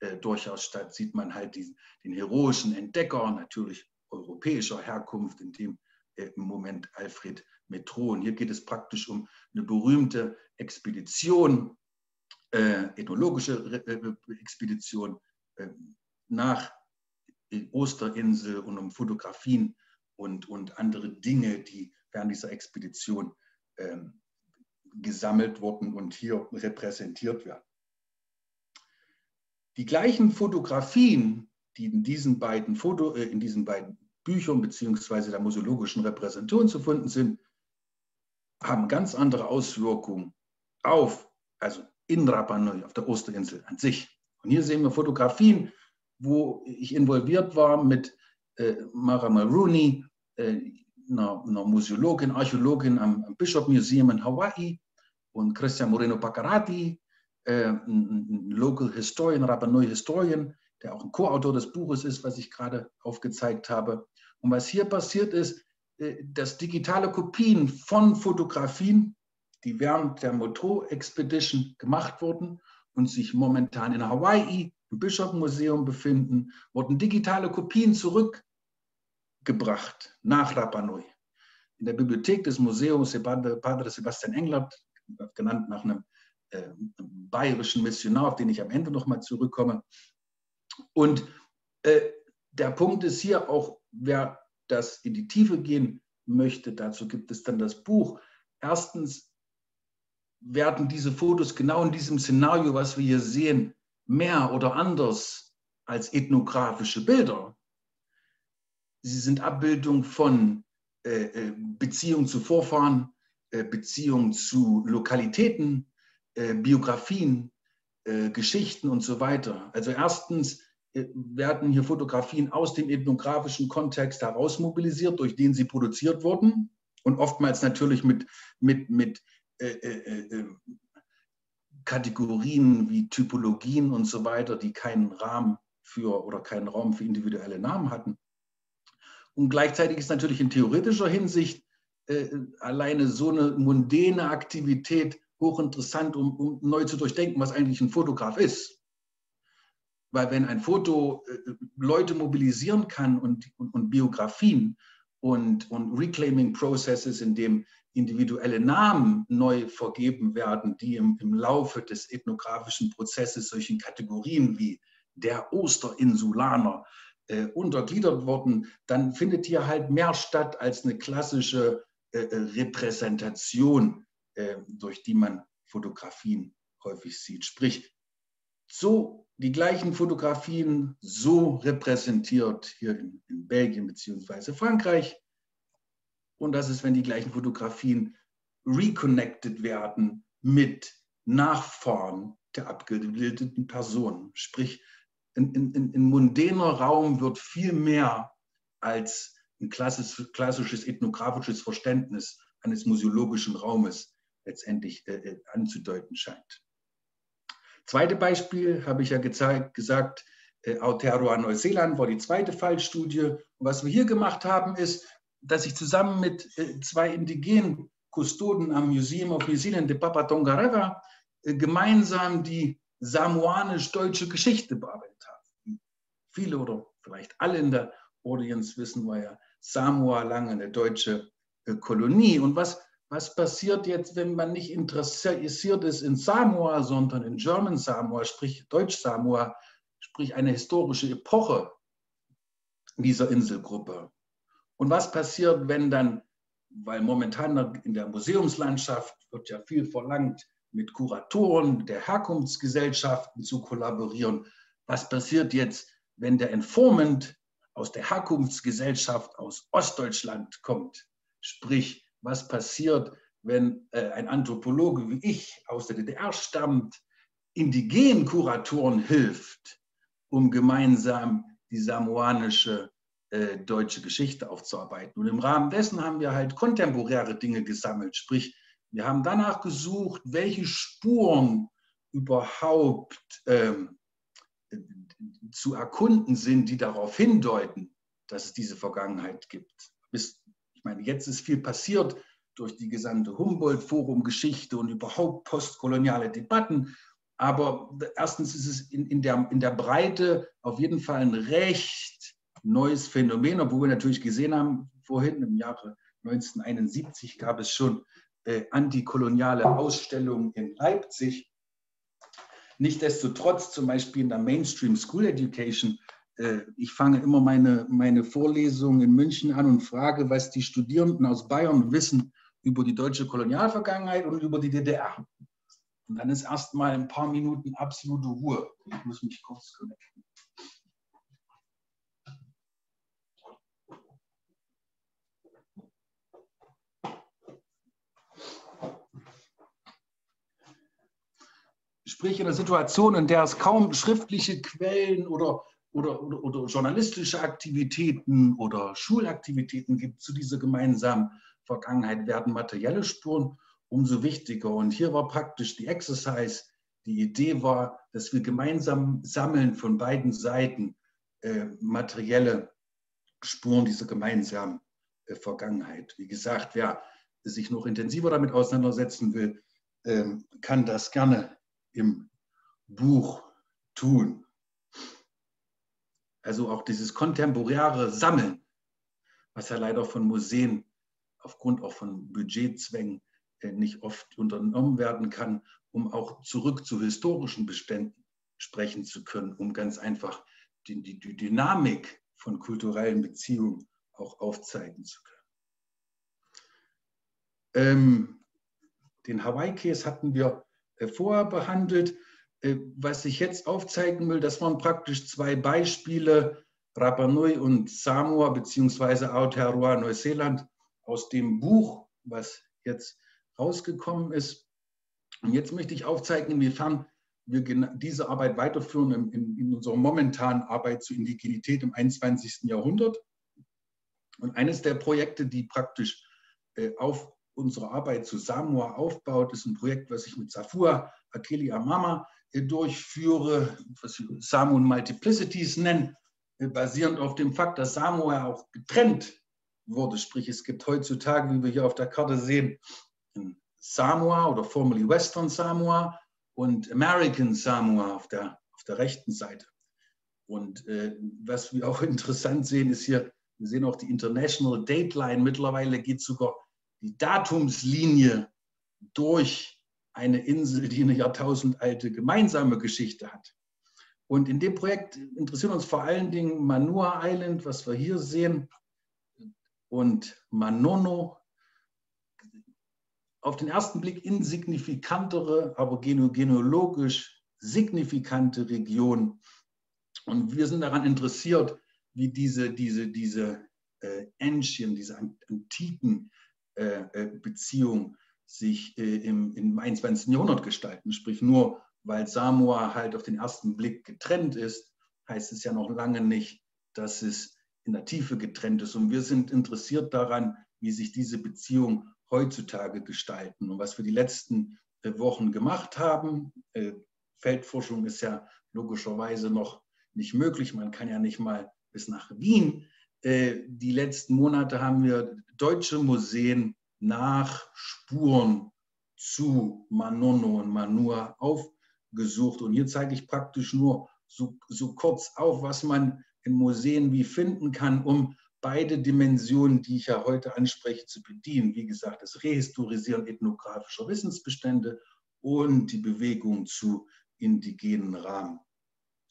äh, durchaus statt. Sieht man halt diesen, den heroischen Entdecker, natürlich europäischer Herkunft, in dem äh, im Moment Alfred Metron. Hier geht es praktisch um eine berühmte Expedition, äh, ethnologische äh, Expedition äh, nach Osterinsel und um Fotografien und, und andere Dinge, die während dieser Expedition ähm, gesammelt wurden und hier repräsentiert werden. Die gleichen Fotografien, die in diesen beiden, Foto, äh, in diesen beiden Büchern bzw. der museologischen Repräsentation zu finden sind, haben ganz andere Auswirkungen auf, also in Rapa Nui, auf der Osterinsel an sich. Und hier sehen wir Fotografien wo ich involviert war mit äh, Mara Mulrooney, äh, einer, einer, Museologin, Archäologin am, am, Bishop Museum in Hawaii und Christian Moreno Baccarati, äh, ein, ein, Local Historian, Rapa Nui Historian, der auch ein Co-Autor des Buches ist, was ich gerade aufgezeigt habe. Und was hier passiert ist, dass digitale Kopien von Fotografien, die während der Moto Expedition gemacht wurden und sich momentan in Hawaii im Bischofmuseum befinden, wurden digitale Kopien zurückgebracht nach Rapa Nui. In der Bibliothek des Museums Padre Sebastian Englert, genannt nach einem äh, bayerischen Missionar, auf den ich am Ende nochmal zurückkomme. Und äh, der Punkt ist hier auch, wer das in die Tiefe gehen möchte, dazu gibt es dann das Buch. Erstens werden diese Fotos genau in diesem Szenario, was wir hier sehen, mehr oder anders als ethnografische Bilder. Sie sind Abbildung von äh, äh Beziehung zu Vorfahren, äh, Beziehung zu Lokalitäten, äh, Biografien, äh, Geschichten und so weiter. Also erstens werden hier Fotografien aus dem ethnografischen Kontext heraus mobilisiert, durch den sie produziert wurden und oftmals natürlich mit, mit, mit Kategorien wie Typologien und so weiter, die keinen Rahmen für oder keinen Raum für individuelle Namen hatten. Und gleichzeitig ist natürlich in theoretischer Hinsicht äh, alleine so eine mundäne Aktivität hochinteressant, um, um neu zu durchdenken, was eigentlich ein Fotograf ist. Weil wenn ein Foto äh, Leute mobilisieren kann und, und, und Biografien und, und Reclaiming Processes, in dem individuelle Namen neu vergeben werden, die im, im Laufe des ethnografischen Prozesses solchen Kategorien wie der Osterinsulaner äh, untergliedert wurden, dann findet hier halt mehr statt als eine klassische äh, äh Repräsentation, äh, durch die man Fotografien häufig sieht. Sprich, so die gleichen Fotografien so repräsentiert hier in, in Belgien bzw. Frankreich. Und das ist, wenn die gleichen Fotografien reconnected werden mit Nachfahren der abgebildeten Personen. Sprich, in, in, in mundäner Raum wird viel mehr als ein klassisch, klassisches ethnografisches Verständnis eines museologischen Raumes letztendlich äh, äh anzudeuten scheint. Zweite Beispiel habe ich ja gezeigt, gesagt, äh, Aotearoa Neuseeland war die zweite Fallstudie. Und was wir hier gemacht haben, ist, dass ich zusammen mit äh, zwei indigenen Kustoden am Museum of New Zealand de Papa Tongareva äh, gemeinsam die samoanisch-deutsche Geschichte bearbeitet haben. Viele oder vielleicht alle in der Audience wissen, war ja Samoa lange eine deutsche äh, Kolonie. Und was was passiert jetzt, wenn man nicht interessiert ist in Samoa, sondern in German Samoa, sprich Deutsch Samoa, sprich eine historische Epoche dieser Inselgruppe. Und was passiert, wenn dann, weil momentan in der Museumslandschaft wird ja viel verlangt, mit Kuratoren der Herkunftsgesellschaften zu kollaborieren. Was passiert jetzt, wenn der Informant aus der Herkunftsgesellschaft aus Ostdeutschland kommt? Sprich, was passiert, wenn äh, ein Anthropologe wie ich aus der DDR stammt, indigenen Kuratoren hilft, um gemeinsam die samoanische äh, deutsche Geschichte aufzuarbeiten. Und im Rahmen dessen haben wir halt kontemporäre Dinge gesammelt, sprich, wir haben danach gesucht, welche Spuren überhaupt ähm, zu erkunden sind, die darauf hindeuten, dass es diese Vergangenheit gibt. Bis ich meine, jetzt ist viel passiert durch die gesamte Humboldt-Forum-Geschichte und überhaupt postkoloniale Debatten. Aber erstens ist es in, in, der, in der Breite auf jeden Fall ein recht neues Phänomen, obwohl wir natürlich gesehen haben, vorhin im Jahre 1971 gab es schon äh, antikoloniale Ausstellungen in Leipzig. Nichtsdestotrotz, zum Beispiel in der Mainstream School Education, ich fange immer meine, meine Vorlesung in München an und frage, was die Studierenden aus Bayern wissen über die deutsche Kolonialvergangenheit und über die DDR. Und dann ist erstmal ein paar Minuten absolute Ruhe. Ich muss mich kurz connecten. Sprich in einer Situation, in der es kaum schriftliche Quellen oder oder, oder, oder journalistische Aktivitäten oder Schulaktivitäten gibt zu dieser gemeinsamen Vergangenheit, werden materielle Spuren umso wichtiger. Und hier war praktisch die Exercise, die Idee war, dass wir gemeinsam sammeln von beiden Seiten äh, materielle Spuren dieser gemeinsamen äh, Vergangenheit. Wie gesagt, wer sich noch intensiver damit auseinandersetzen will, äh, kann das gerne im Buch tun. Also auch dieses kontemporäre Sammeln, was ja leider von Museen aufgrund auch von Budgetzwängen äh, nicht oft unternommen werden kann, um auch zurück zu historischen Beständen sprechen zu können, um ganz einfach die, die, die Dynamik von kulturellen Beziehungen auch aufzeigen zu können. Ähm, den Hawaii-Case hatten wir äh, vorher behandelt. Äh, was ich jetzt aufzeigen will, das waren praktisch zwei Beispiele, Rapa Nui und Samoa beziehungsweise Aotearoa Neuseeland aus dem Buch, was jetzt rausgekommen ist. Und jetzt möchte ich aufzeigen, inwiefern wir diese Arbeit weiterführen in, in, in unserer momentanen Arbeit zur Indigenität im 21. Jahrhundert. Und eines der Projekte, die praktisch äh, auf unsere Arbeit zu Samoa aufbaut, ist ein Projekt, was ich mit Safua Akeli Amama durchführe, was Samoan Multiplicities nennen, äh, basierend auf dem Fakt, dass Samoa auch getrennt wurde. Sprich, es gibt heutzutage, wie wir hier auf der Karte sehen, Samoa oder formerly Western Samoa und American Samoa auf der, auf der rechten Seite. Und äh, was wir auch interessant sehen, ist hier, wir sehen auch die International Dateline. Mittlerweile geht sogar die Datumslinie durch eine Insel, die eine jahrtausendalte gemeinsame Geschichte hat. Und in dem Projekt interessiert uns vor allen Dingen Manua Island, was wir hier sehen, und Manono. Auf den ersten Blick insignifikantere, aber genealogisch signifikante Region. Und wir sind daran interessiert, wie diese, diese, diese äh, Ancient, diese antiken äh, äh, Beziehungen sich äh, im, im 21. Jahrhundert gestalten. Sprich, nur weil Samoa halt auf den ersten Blick getrennt ist, heißt es ja noch lange nicht, dass es in der Tiefe getrennt ist. Und wir sind interessiert daran, wie sich diese Beziehungen heutzutage gestalten. Und was wir die letzten äh, Wochen gemacht haben, äh, Feldforschung ist ja logischerweise noch nicht möglich. Man kann ja nicht mal bis nach Wien. Äh, die letzten Monate haben wir deutsche Museen nach Spuren zu Manono und Manua aufgesucht. Und hier zeige ich praktisch nur so, so kurz auf, was man in Museen wie finden kann, um beide Dimensionen, die ich ja heute anspreche, zu bedienen. Wie gesagt, das Rehistorisieren ethnografischer Wissensbestände und die Bewegung zu indigenen Rahmen.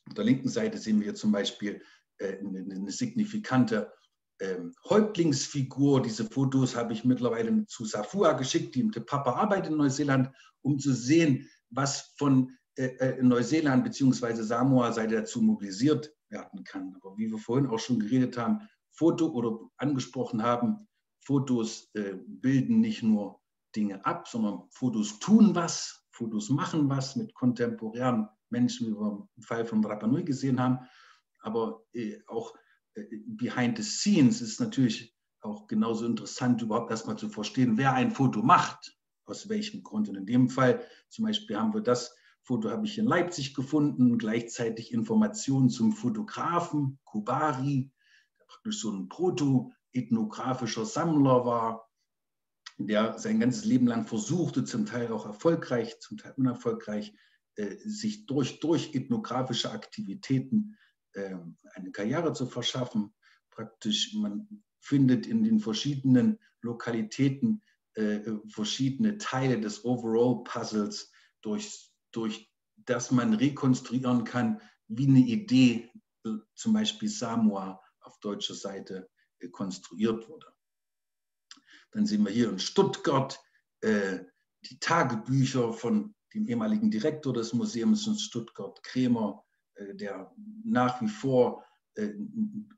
Auf der linken Seite sehen wir zum Beispiel äh, eine signifikante ähm, Häuptlingsfigur. Diese Fotos habe ich mittlerweile zu Safua geschickt, die im Te Papa arbeitet in Neuseeland, um zu sehen, was von äh, äh Neuseeland bzw. Samoa-Seite dazu mobilisiert werden kann. Aber wie wir vorhin auch schon geredet haben, Foto oder angesprochen haben, Fotos äh, bilden nicht nur Dinge ab, sondern Fotos tun was, Fotos machen was mit kontemporären Menschen, wie wir im Fall von Rapa Nui gesehen haben. Aber äh, auch behind the scenes ist natürlich auch genauso interessant, überhaupt erstmal zu verstehen, wer ein Foto macht, aus welchem Grund. Und in dem Fall zum Beispiel haben wir das Foto habe ich in Leipzig gefunden, gleichzeitig Informationen zum Fotografen Kubari, der praktisch so ein proto-ethnografischer Sammler war, der sein ganzes Leben lang versuchte, zum Teil auch erfolgreich, zum Teil unerfolgreich, äh, sich durch, durch ethnografische Aktivitäten äh, eine Karriere zu verschaffen. Praktisch, man findet in den verschiedenen Lokalitäten äh, verschiedene Teile des Overall-Puzzles durch durch das man rekonstruieren kann, wie eine Idee, äh, zum Beispiel Samoa auf deutscher Seite äh, konstruiert wurde. Dann sehen wir hier in Stuttgart äh, die Tagebücher von dem ehemaligen Direktor des Museums in Stuttgart, Krämer, äh, der nach wie vor äh,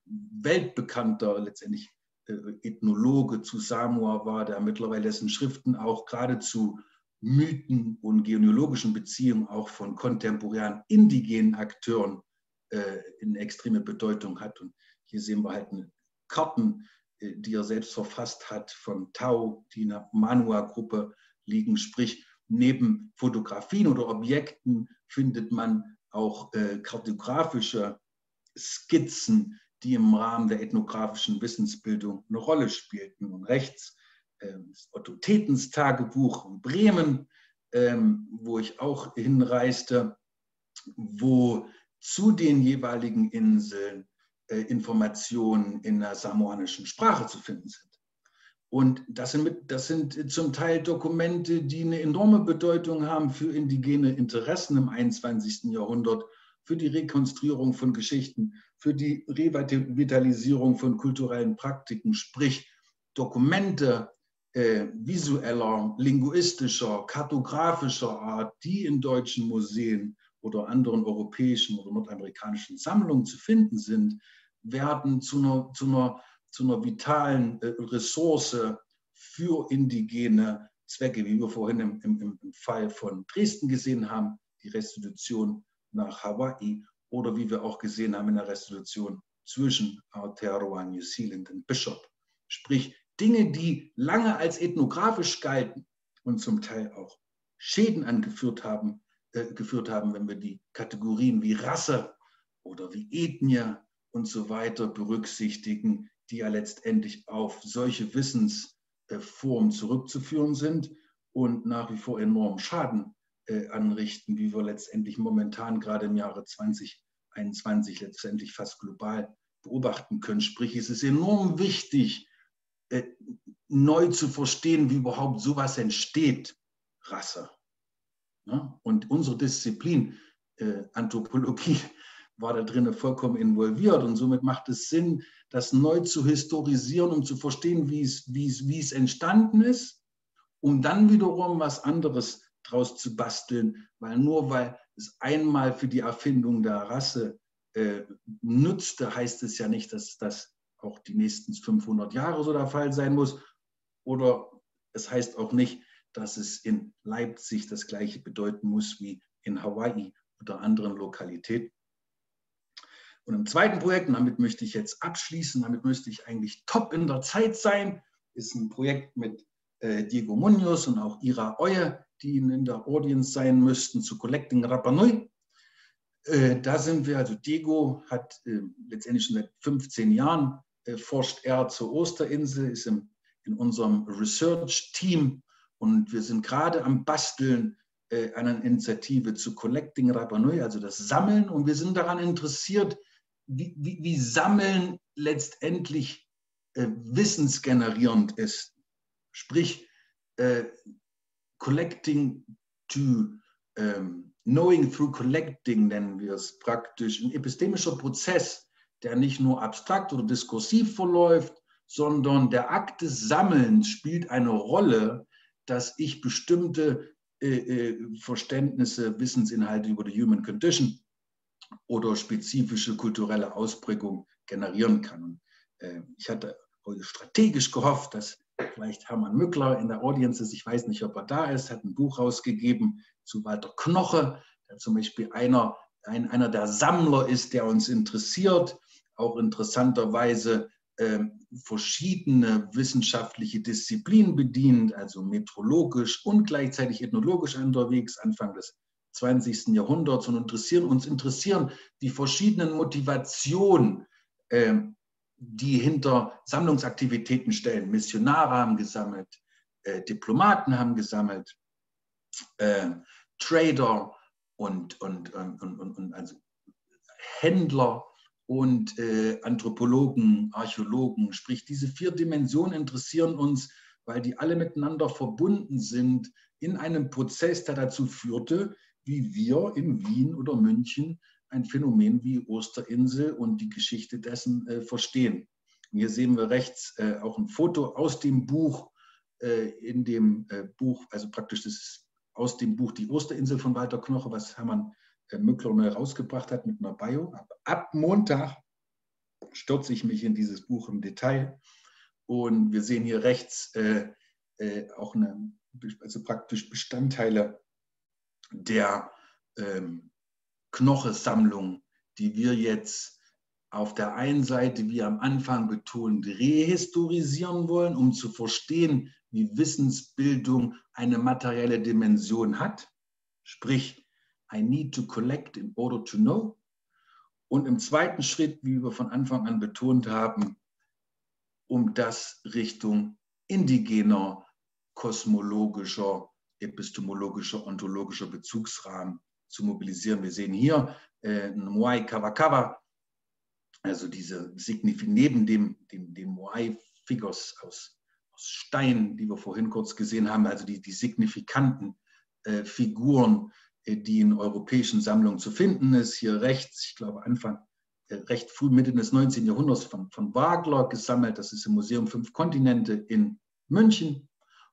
weltbekannter letztendlich äh, Ethnologe zu Samoa war, der mittlerweile dessen Schriften auch geradezu Mythen und genealogischen Beziehungen auch von kontemporären indigenen Akteuren äh, in extreme Bedeutung hat. Und hier sehen wir halt Karten, äh, die er selbst verfasst hat, von Tau, die in der Manua-Gruppe liegen. Sprich, neben Fotografien oder Objekten findet man auch äh, kartografische Skizzen, die im Rahmen der ethnografischen Wissensbildung eine Rolle spielten. Und rechts ähm, Otto Tetens Tagebuch in Bremen, ähm, wo ich auch hinreiste, wo zu den jeweiligen Inseln äh, Informationen in der samoanischen Sprache zu finden sind. Und das sind, mit, das sind zum Teil Dokumente, die eine enorme Bedeutung haben für indigene Interessen im 21. Jahrhundert, für die Rekonstruierung von Geschichten, für die Revitalisierung von kulturellen Praktiken, sprich Dokumente, äh, visueller, linguistischer, kartografischer Art, die in deutschen Museen oder anderen europäischen oder nordamerikanischen Sammlungen zu finden sind, werden zu einer, zu einer, zu einer vitalen äh, Ressource für indigene Zwecke, wie wir vorhin im, im, im Fall von Dresden gesehen haben, die Restitution nach Hawaii oder wie wir auch gesehen haben in der Restitution zwischen Aotearoa, New Zealand und Bishop. Sprich, Dinge, die lange als ethnografisch galten und zum Teil auch Schäden angeführt haben, äh, geführt haben, wenn wir die Kategorien wie Rasse oder wie Ethnie und so weiter berücksichtigen, die ja letztendlich auf solche Wissensformen zurückzuführen sind. und nach wie vor enormen Schaden äh, anrichten, wie wir letztendlich momentan gerade im Jahre 2021 letztendlich fast global beobachten können. Sprich, es ist enorm wichtig, äh, neu zu verstehen, wie überhaupt sowas entsteht, Rasse. Und unsere Disziplin, äh, Anthropologie, war da drinnen vollkommen involviert und somit macht es Sinn, das neu zu historisieren, um zu verstehen, wie es, wie es, wie es entstanden ist, um dann wiederum was anderes draus zu basteln, weil nur weil es einmal für die Erfindung der Rasse äh, nutzte, heißt es ja nicht, dass das auch die nächsten 500 Jahre so der Fall sein muss. Oder es heißt auch nicht, dass es in Leipzig das gleiche bedeuten muss wie in Hawaii oder anderen Lokalitäten. Und im zweiten Projekt, und damit möchte ich jetzt abschließen, damit müsste ich eigentlich top in der Zeit sein, ist ein Projekt mit äh, Diego Munoz und auch Ira Oye, die in der Audience sein müssten, zu Collecting Rapa Nui. Äh, da sind wir, also Diego hat äh, letztendlich schon seit 15 Jahren äh, forscht er zur Osterinsel, ist im, in unserem Research-Team und wir sind gerade am Basteln äh, einer Initiative zu Collecting Rapa Nui, also das Sammeln und wir sind daran interessiert, wie, wie, wie Sammeln letztendlich äh, wissensgenerierend ist. Sprich, äh, collecting to ähm, knowing through collecting nennen wir es praktisch, ein epistemischer Prozess, der nicht nur abstrakt oder diskursiv verläuft, sondern der Akt des Sammelns spielt eine Rolle, dass ich bestimmte äh, äh, Verständnisse, Wissensinhalte über die Human Condition oder spezifische kulturelle Ausprägung generieren kann. Und, äh, ich hatte heute strategisch gehofft, dass vielleicht Hermann Mückler in der Audience ist, ich weiß nicht, ob er da ist, hat ein Buch rausgegeben zu Walter Knoche, der zum Beispiel einer, ein, einer der Sammler ist, der uns interessiert, auch interessanterweise äh, verschiedene wissenschaftliche Disziplinen bedient, also metrologisch und gleichzeitig ethnologisch unterwegs, Anfang des 20. Jahrhunderts und interessieren uns interessieren die verschiedenen Motivationen, äh, die hinter Sammlungsaktivitäten stellen. Missionare haben gesammelt, äh, Diplomaten haben gesammelt, äh, Trader und, und, und, und, und also Händler und äh, Anthropologen, Archäologen. Sprich, diese vier Dimensionen interessieren uns, weil die alle miteinander verbunden sind in einem Prozess, der dazu führte, wie wir in Wien oder München ein Phänomen wie Osterinsel und die Geschichte dessen äh, verstehen. Und hier sehen wir rechts äh, auch ein Foto aus dem Buch, äh, in dem äh, Buch, also praktisch das ist aus dem Buch Die Osterinsel von Walter Knoche, was Hermann äh, Mückler neu rausgebracht hat mit einer Bio. Ab, ab Montag stürze ich mich in dieses Buch im Detail. Und wir sehen hier rechts äh, auch eine, also praktisch Bestandteile der ähm, Knochesammlung, die wir jetzt auf der einen Seite, wie am Anfang betont, rehistorisieren wollen, um zu verstehen, wie Wissensbildung eine materielle Dimension hat. Sprich, I need to collect in order to know. Und im zweiten Schritt, wie wir von Anfang an betont haben, um das Richtung indigener, kosmologischer, epistemologischer, ontologischer Bezugsrahmen zu mobilisieren. Wir sehen hier äh, Moai Kawakawa, also diese neben dem, dem, dem Moai-Figures aus, aus Stein, die wir vorhin kurz gesehen haben, also die, die signifikanten äh, Figuren, äh, die in europäischen Sammlungen zu finden ist. Hier rechts, ich glaube Anfang, äh, recht früh, Mitte des 19. Jahrhunderts von, von Wagler gesammelt. Das ist im Museum Fünf Kontinente in München.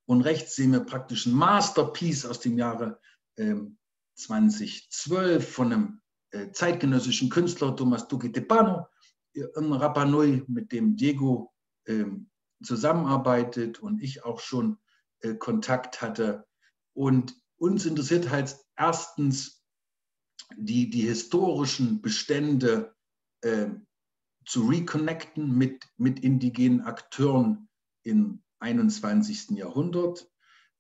Und rechts sehen wir praktisch ein Masterpiece aus dem Jahre ähm, 2012 von einem äh, zeitgenössischen Künstler Thomas Duque Tepano in Rapa Nui, mit dem Diego ähm, zusammenarbeitet und ich auch schon äh, Kontakt hatte. Und uns interessiert halt erstens die, die historischen Bestände äh, zu reconnecten mit, mit indigenen Akteuren im 21. Jahrhundert,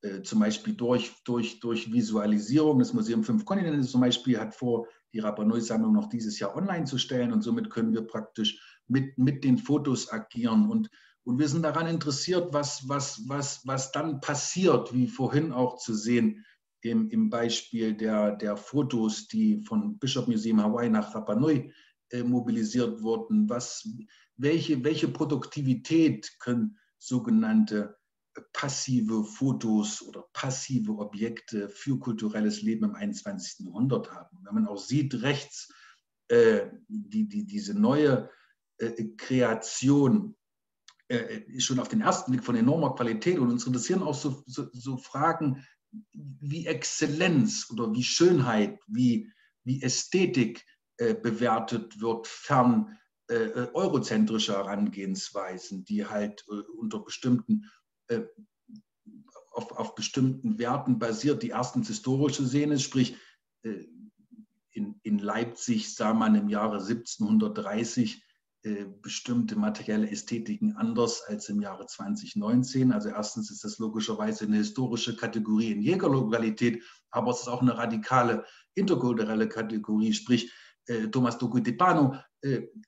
äh, zum Beispiel durch, durch, durch Visualisierung. Das Museum Fünf Kontinente zum Beispiel hat vor, die Rapa Nui-Sammlung noch dieses Jahr online zu stellen und somit können wir praktisch mit, mit den Fotos agieren und Und wir sind daran interessiert, was, was, was, was dann passiert, wie vorhin auch zu sehen im, im Beispiel der, der Fotos, die von Bishop Museum Hawaii nach Rapa Nui äh, mobilisiert wurden. Was, welche, welche Produktivität können sogenannte passive Fotos oder passive Objekte für kulturelles Leben im 21. Jahrhundert haben. Wenn man auch sieht, rechts äh, die, die, diese neue äh, Kreation äh, ist schon auf den ersten Blick von enormer Qualität und uns interessieren auch so, so, so Fragen wie Exzellenz oder wie Schönheit, wie, wie Ästhetik äh, bewertet wird, fern äh, äh, eurozentrischer Herangehensweisen, die halt äh, unter bestimmten äh, auf, auf, bestimmten Werten basiert, die erstens historische sehen ist, sprich äh, in, in, Leipzig sah man im Jahre 1730 äh, bestimmte materielle Ästhetiken anders als im Jahre 2019. Also erstens ist das logischerweise eine historische Kategorie in jeder Lokalität, aber es ist auch eine radikale interkulturelle Kategorie, sprich Thomas Docutepano äh,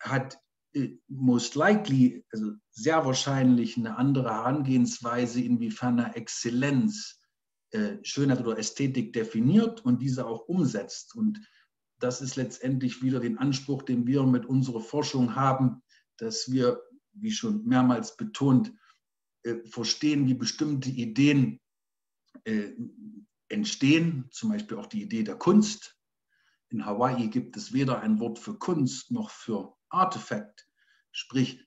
hat äh, most likely, also sehr wahrscheinlich eine andere Herangehensweise, inwiefern er Exzellenz, äh, Schönheit oder Ästhetik definiert und diese auch umsetzt. Und das ist letztendlich wieder den Anspruch, den wir mit unserer Forschung haben, dass wir, wie schon mehrmals betont, äh, verstehen, wie bestimmte Ideen äh, entstehen, zum Beispiel auch die Idee der Kunst. In Hawaii gibt es weder ein Wort für Kunst noch für Artefakt. Sprich,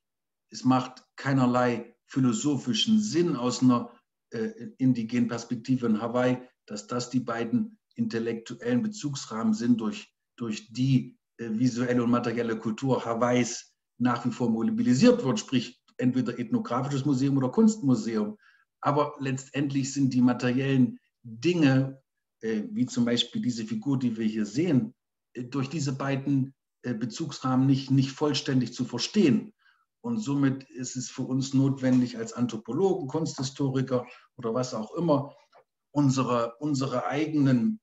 es macht keinerlei philosophischen Sinn aus einer äh, indigenen Perspektive in Hawaii, dass das die beiden intellektuellen Bezugsrahmen sind, durch, durch die äh, visuelle und materielle Kultur Hawaiis nach wie vor mobilisiert wird, sprich entweder ethnografisches Museum oder Kunstmuseum. Aber letztendlich sind die materiellen Dinge, wie zum Beispiel diese Figur, die wir hier sehen, äh, durch diese beiden äh, Bezugsrahmen nicht, nicht vollständig zu verstehen. Und somit ist es für uns notwendig, als Anthropologen, Kunsthistoriker oder was auch immer, unsere, unsere eigenen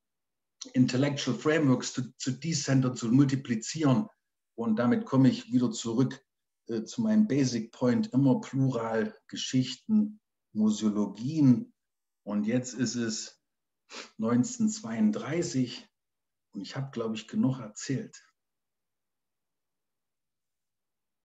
Intellectual Frameworks zu, zu decentern, zu multiplizieren. Und damit komme ich wieder zurück äh, zu meinem Basic Point, immer plural Geschichten, Museologien. Und jetzt ist es 1932 und ich habe, glaube ich, genug erzählt.